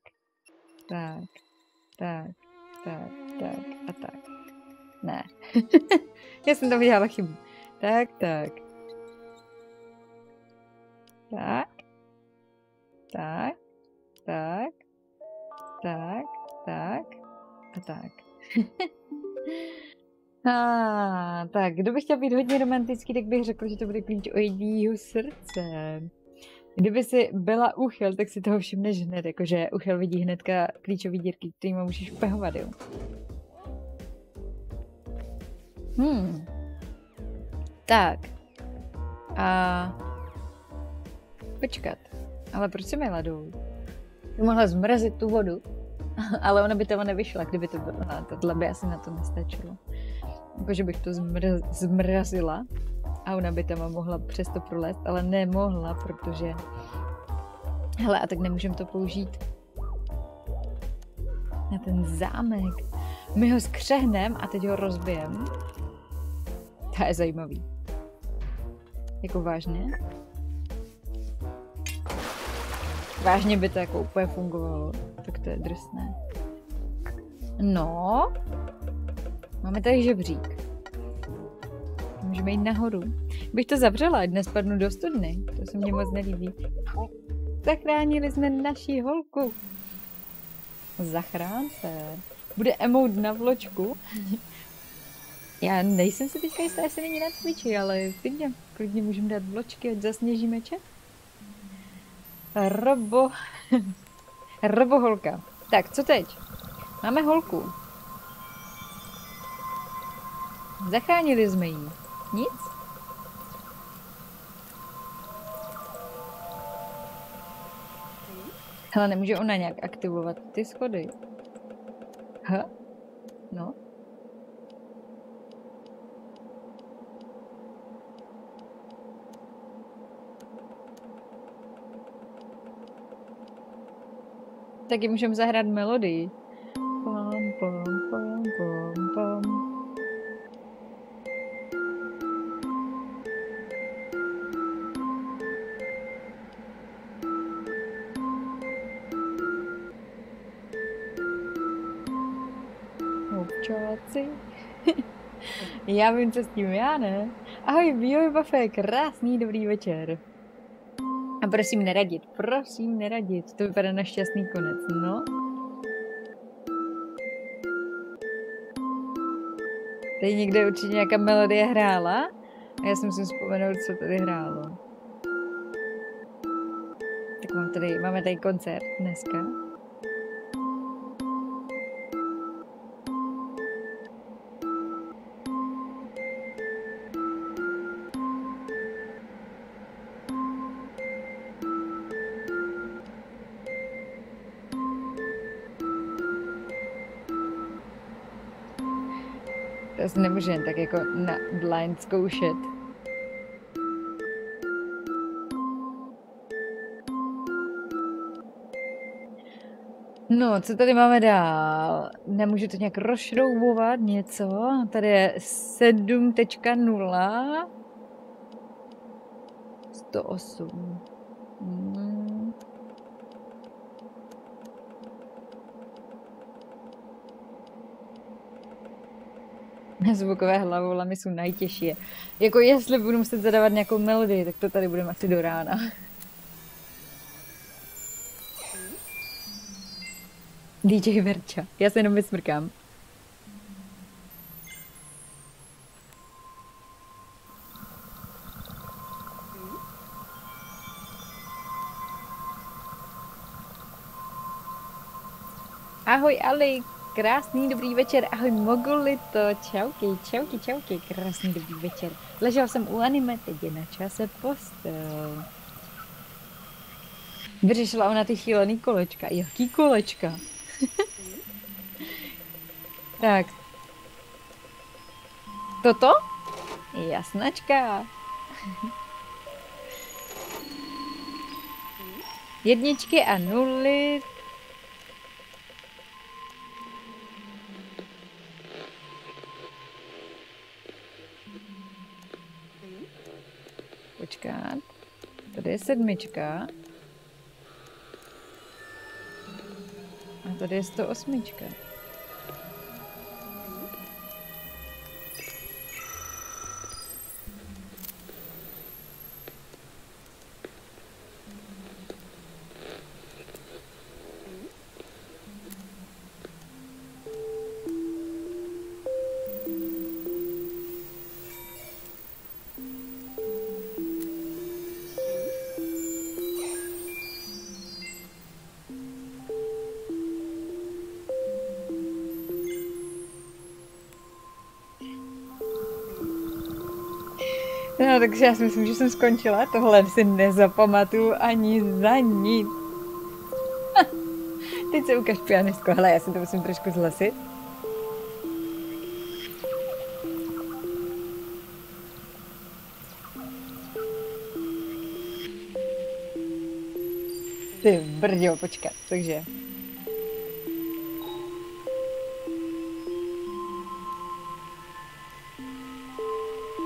tak, tak, tak, tak a tak. Ne. <laughs> Já jsem to udělala chybu. Tak, tak. Tak. Tak. Tak. Tak. Tak. A tak. <laughs> a, tak, kdo by chtěl být hodně romantický, tak bych řekl, že to bude klíč o jedního srdce. Kdyby si byla uchyl, tak si toho všimneš hned, jakože uchyl vidí hnedka klíčový dírky, kterýma můžeš pehovat, jo. Hmm. Tak. A... Počkat. Ale proč si mi ledou? Ty mohla zmrazit tu vodu, <laughs> ale ona by tam nevyšla, kdyby to bylo. No, tohle by asi na to nestačilo. Jakože bych to zmr- zmrazila a ona by tam mohla přesto prolézt, ale nemohla, protože... Hele, a tak nemůžem to použít na ten zámek. My ho skřehnem a teď ho rozbijem. To je zajímavý. Jako vážně? Vážně by to jako úplně fungovalo. Tak to je drsné. No. Máme tady žebřík. Můžeme jít nahoru. Bych to zavřela, ať nespadnu do studny. To se mně moc nelíbí. Zachránili jsme naší holku. Zachránce. Bude emout na vločku. Já nejsem si teďka jistá, jestli není na Twitchi, ale klidně, klidně můžeme dát vločky, ať zasněžíme čet. Robo... Robo holka. Tak, co teď? Máme holku. Zachránili jsme jí. Nic? Hele, nemůže ona nějak aktivovat ty schody. H? No. Taky můžeme zahrát melodii. Pom, pom, Občáci. <laughs> já vím, co s tím, já ne. Ahoj, Bíoj Buffet, krásný dobrý večer. A prosím neradit, prosím neradit. To vypadá na šťastný konec, no. Tady někde určitě nějaká melodie hrála a já si musím vzpomenout, co tady hrálo. Tak mám tady, máme tady koncert dneska. To si nemůžu jen tak jako na blind zkoušet. No, co tady máme dál? Nemůžu to nějak rozšroubovat něco? Tady je 7.0 108. Zvukové hlavolamy jsou nejtěžší. Jako jestli budu muset zadávat nějakou melodii, tak to tady budeme asi do rána. DJ Verča. Já se jenom vysmrkám. Ahoj Ali, krásný dobrý večer, ahoj Mogulito, čauky, čauky, čauky, krásný dobrý večer. Ležel jsem u anime, teď je na čase postel. Vyřešila ona ty šílený kolečka. Jaký kolečka? <laughs> tak. Toto? Jasnačka. Jedničky a nuly. Sedmička. A tady je 108. takže já si myslím, že jsem skončila. Tohle si nezapamatuju ani za nic. <laughs> Teď se ukáž pianistko. Hele, já si to musím trošku zhlasit. Ty brďo, počkat, takže.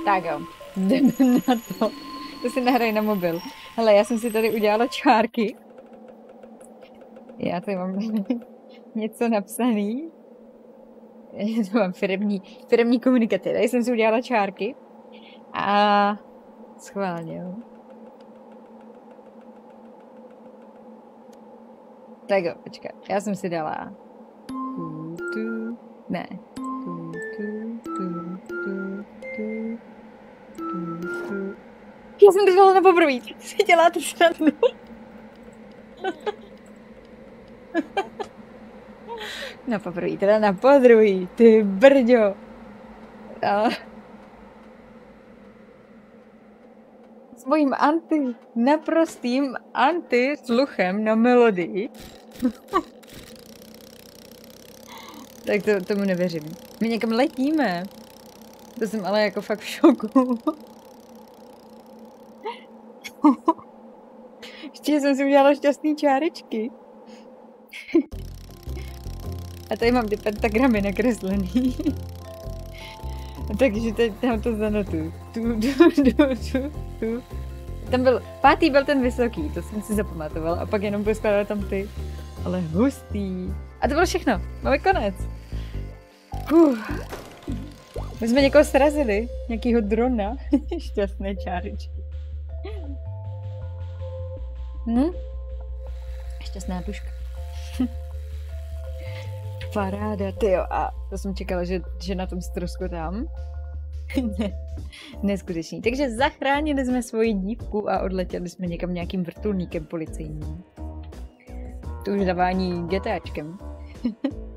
Tak jo, jdeme na to. To si nahraj na mobil. Hele, já jsem si tady udělala čárky. Já tady mám <laughs> něco napsaný. Já to mám firmní, firmní komunikace. Tady jsem si udělala čárky. A schválně, jo. Tak jo, počkat. Já jsem si dala... Tu, tu, ne. Tu, tu, tu, Já jsem to dala na poprvé. Si děláte srandu. na poprvé, teda na podruhý. Ty brďo. A... S mojím anti, naprostým anti sluchem na melodii. tak to, tomu nevěřím. My někam letíme. To jsem ale jako fakt v šoku. <laughs> Ještě jsem si udělala šťastný čárečky. A tady mám ty pentagramy nakreslený. <laughs> Takže teď tam to zanotuju. Tu, tu, tu, tu, tu. Tam byl, pátý byl ten vysoký, to jsem si zapamatovala. A pak jenom poskládala tam ty. Ale hustý. A to bylo všechno. Máme konec. Uf. My jsme někoho srazili. Nějakýho drona. <laughs> Šťastné čáričky. Hm? Šťastná duška. Paráda, ty jo. A to jsem čekala, že, že na tom tam. <laughs> ne, neskutečný. Takže zachránili jsme svoji dívku a odletěli jsme někam nějakým vrtulníkem policejním. To už dávání GTAčkem. <laughs>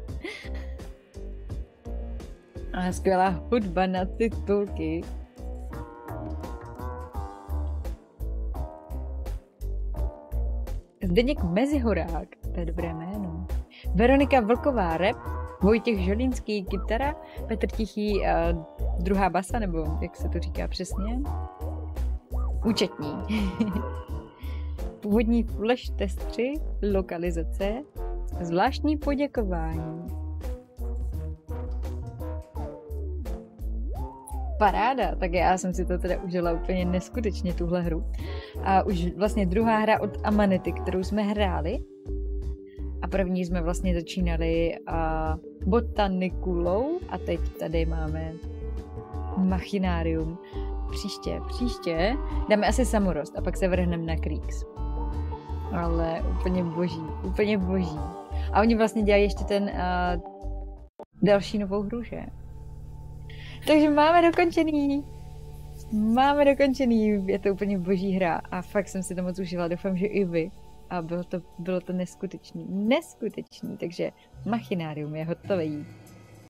a skvělá hudba na titulky. Zdeněk Mezihorák, to je dobré jméno. Veronika Vlková, rep, Vojtěch Žolínský, kytara, Petr Tichý, uh, druhá basa, nebo jak se to říká přesně? Účetní. <laughs> Původní flash testři, lokalizace, zvláštní poděkování. Paráda, tak já jsem si to teda užila úplně neskutečně, tuhle hru. A už vlastně druhá hra od Amanity, kterou jsme hráli, a první jsme vlastně začínali a botanikulou a teď tady máme machinárium. Příště, příště dáme asi samorost a pak se vrhneme na Creeks. Ale úplně boží, úplně boží. A oni vlastně dělají ještě ten uh, další novou hru, že? <laughs> Takže máme dokončený. Máme dokončený, je to úplně boží hra a fakt jsem si to moc užila, doufám, že i vy a bylo to, bylo to neskutečný. Neskutečný, takže machinárium je hotový.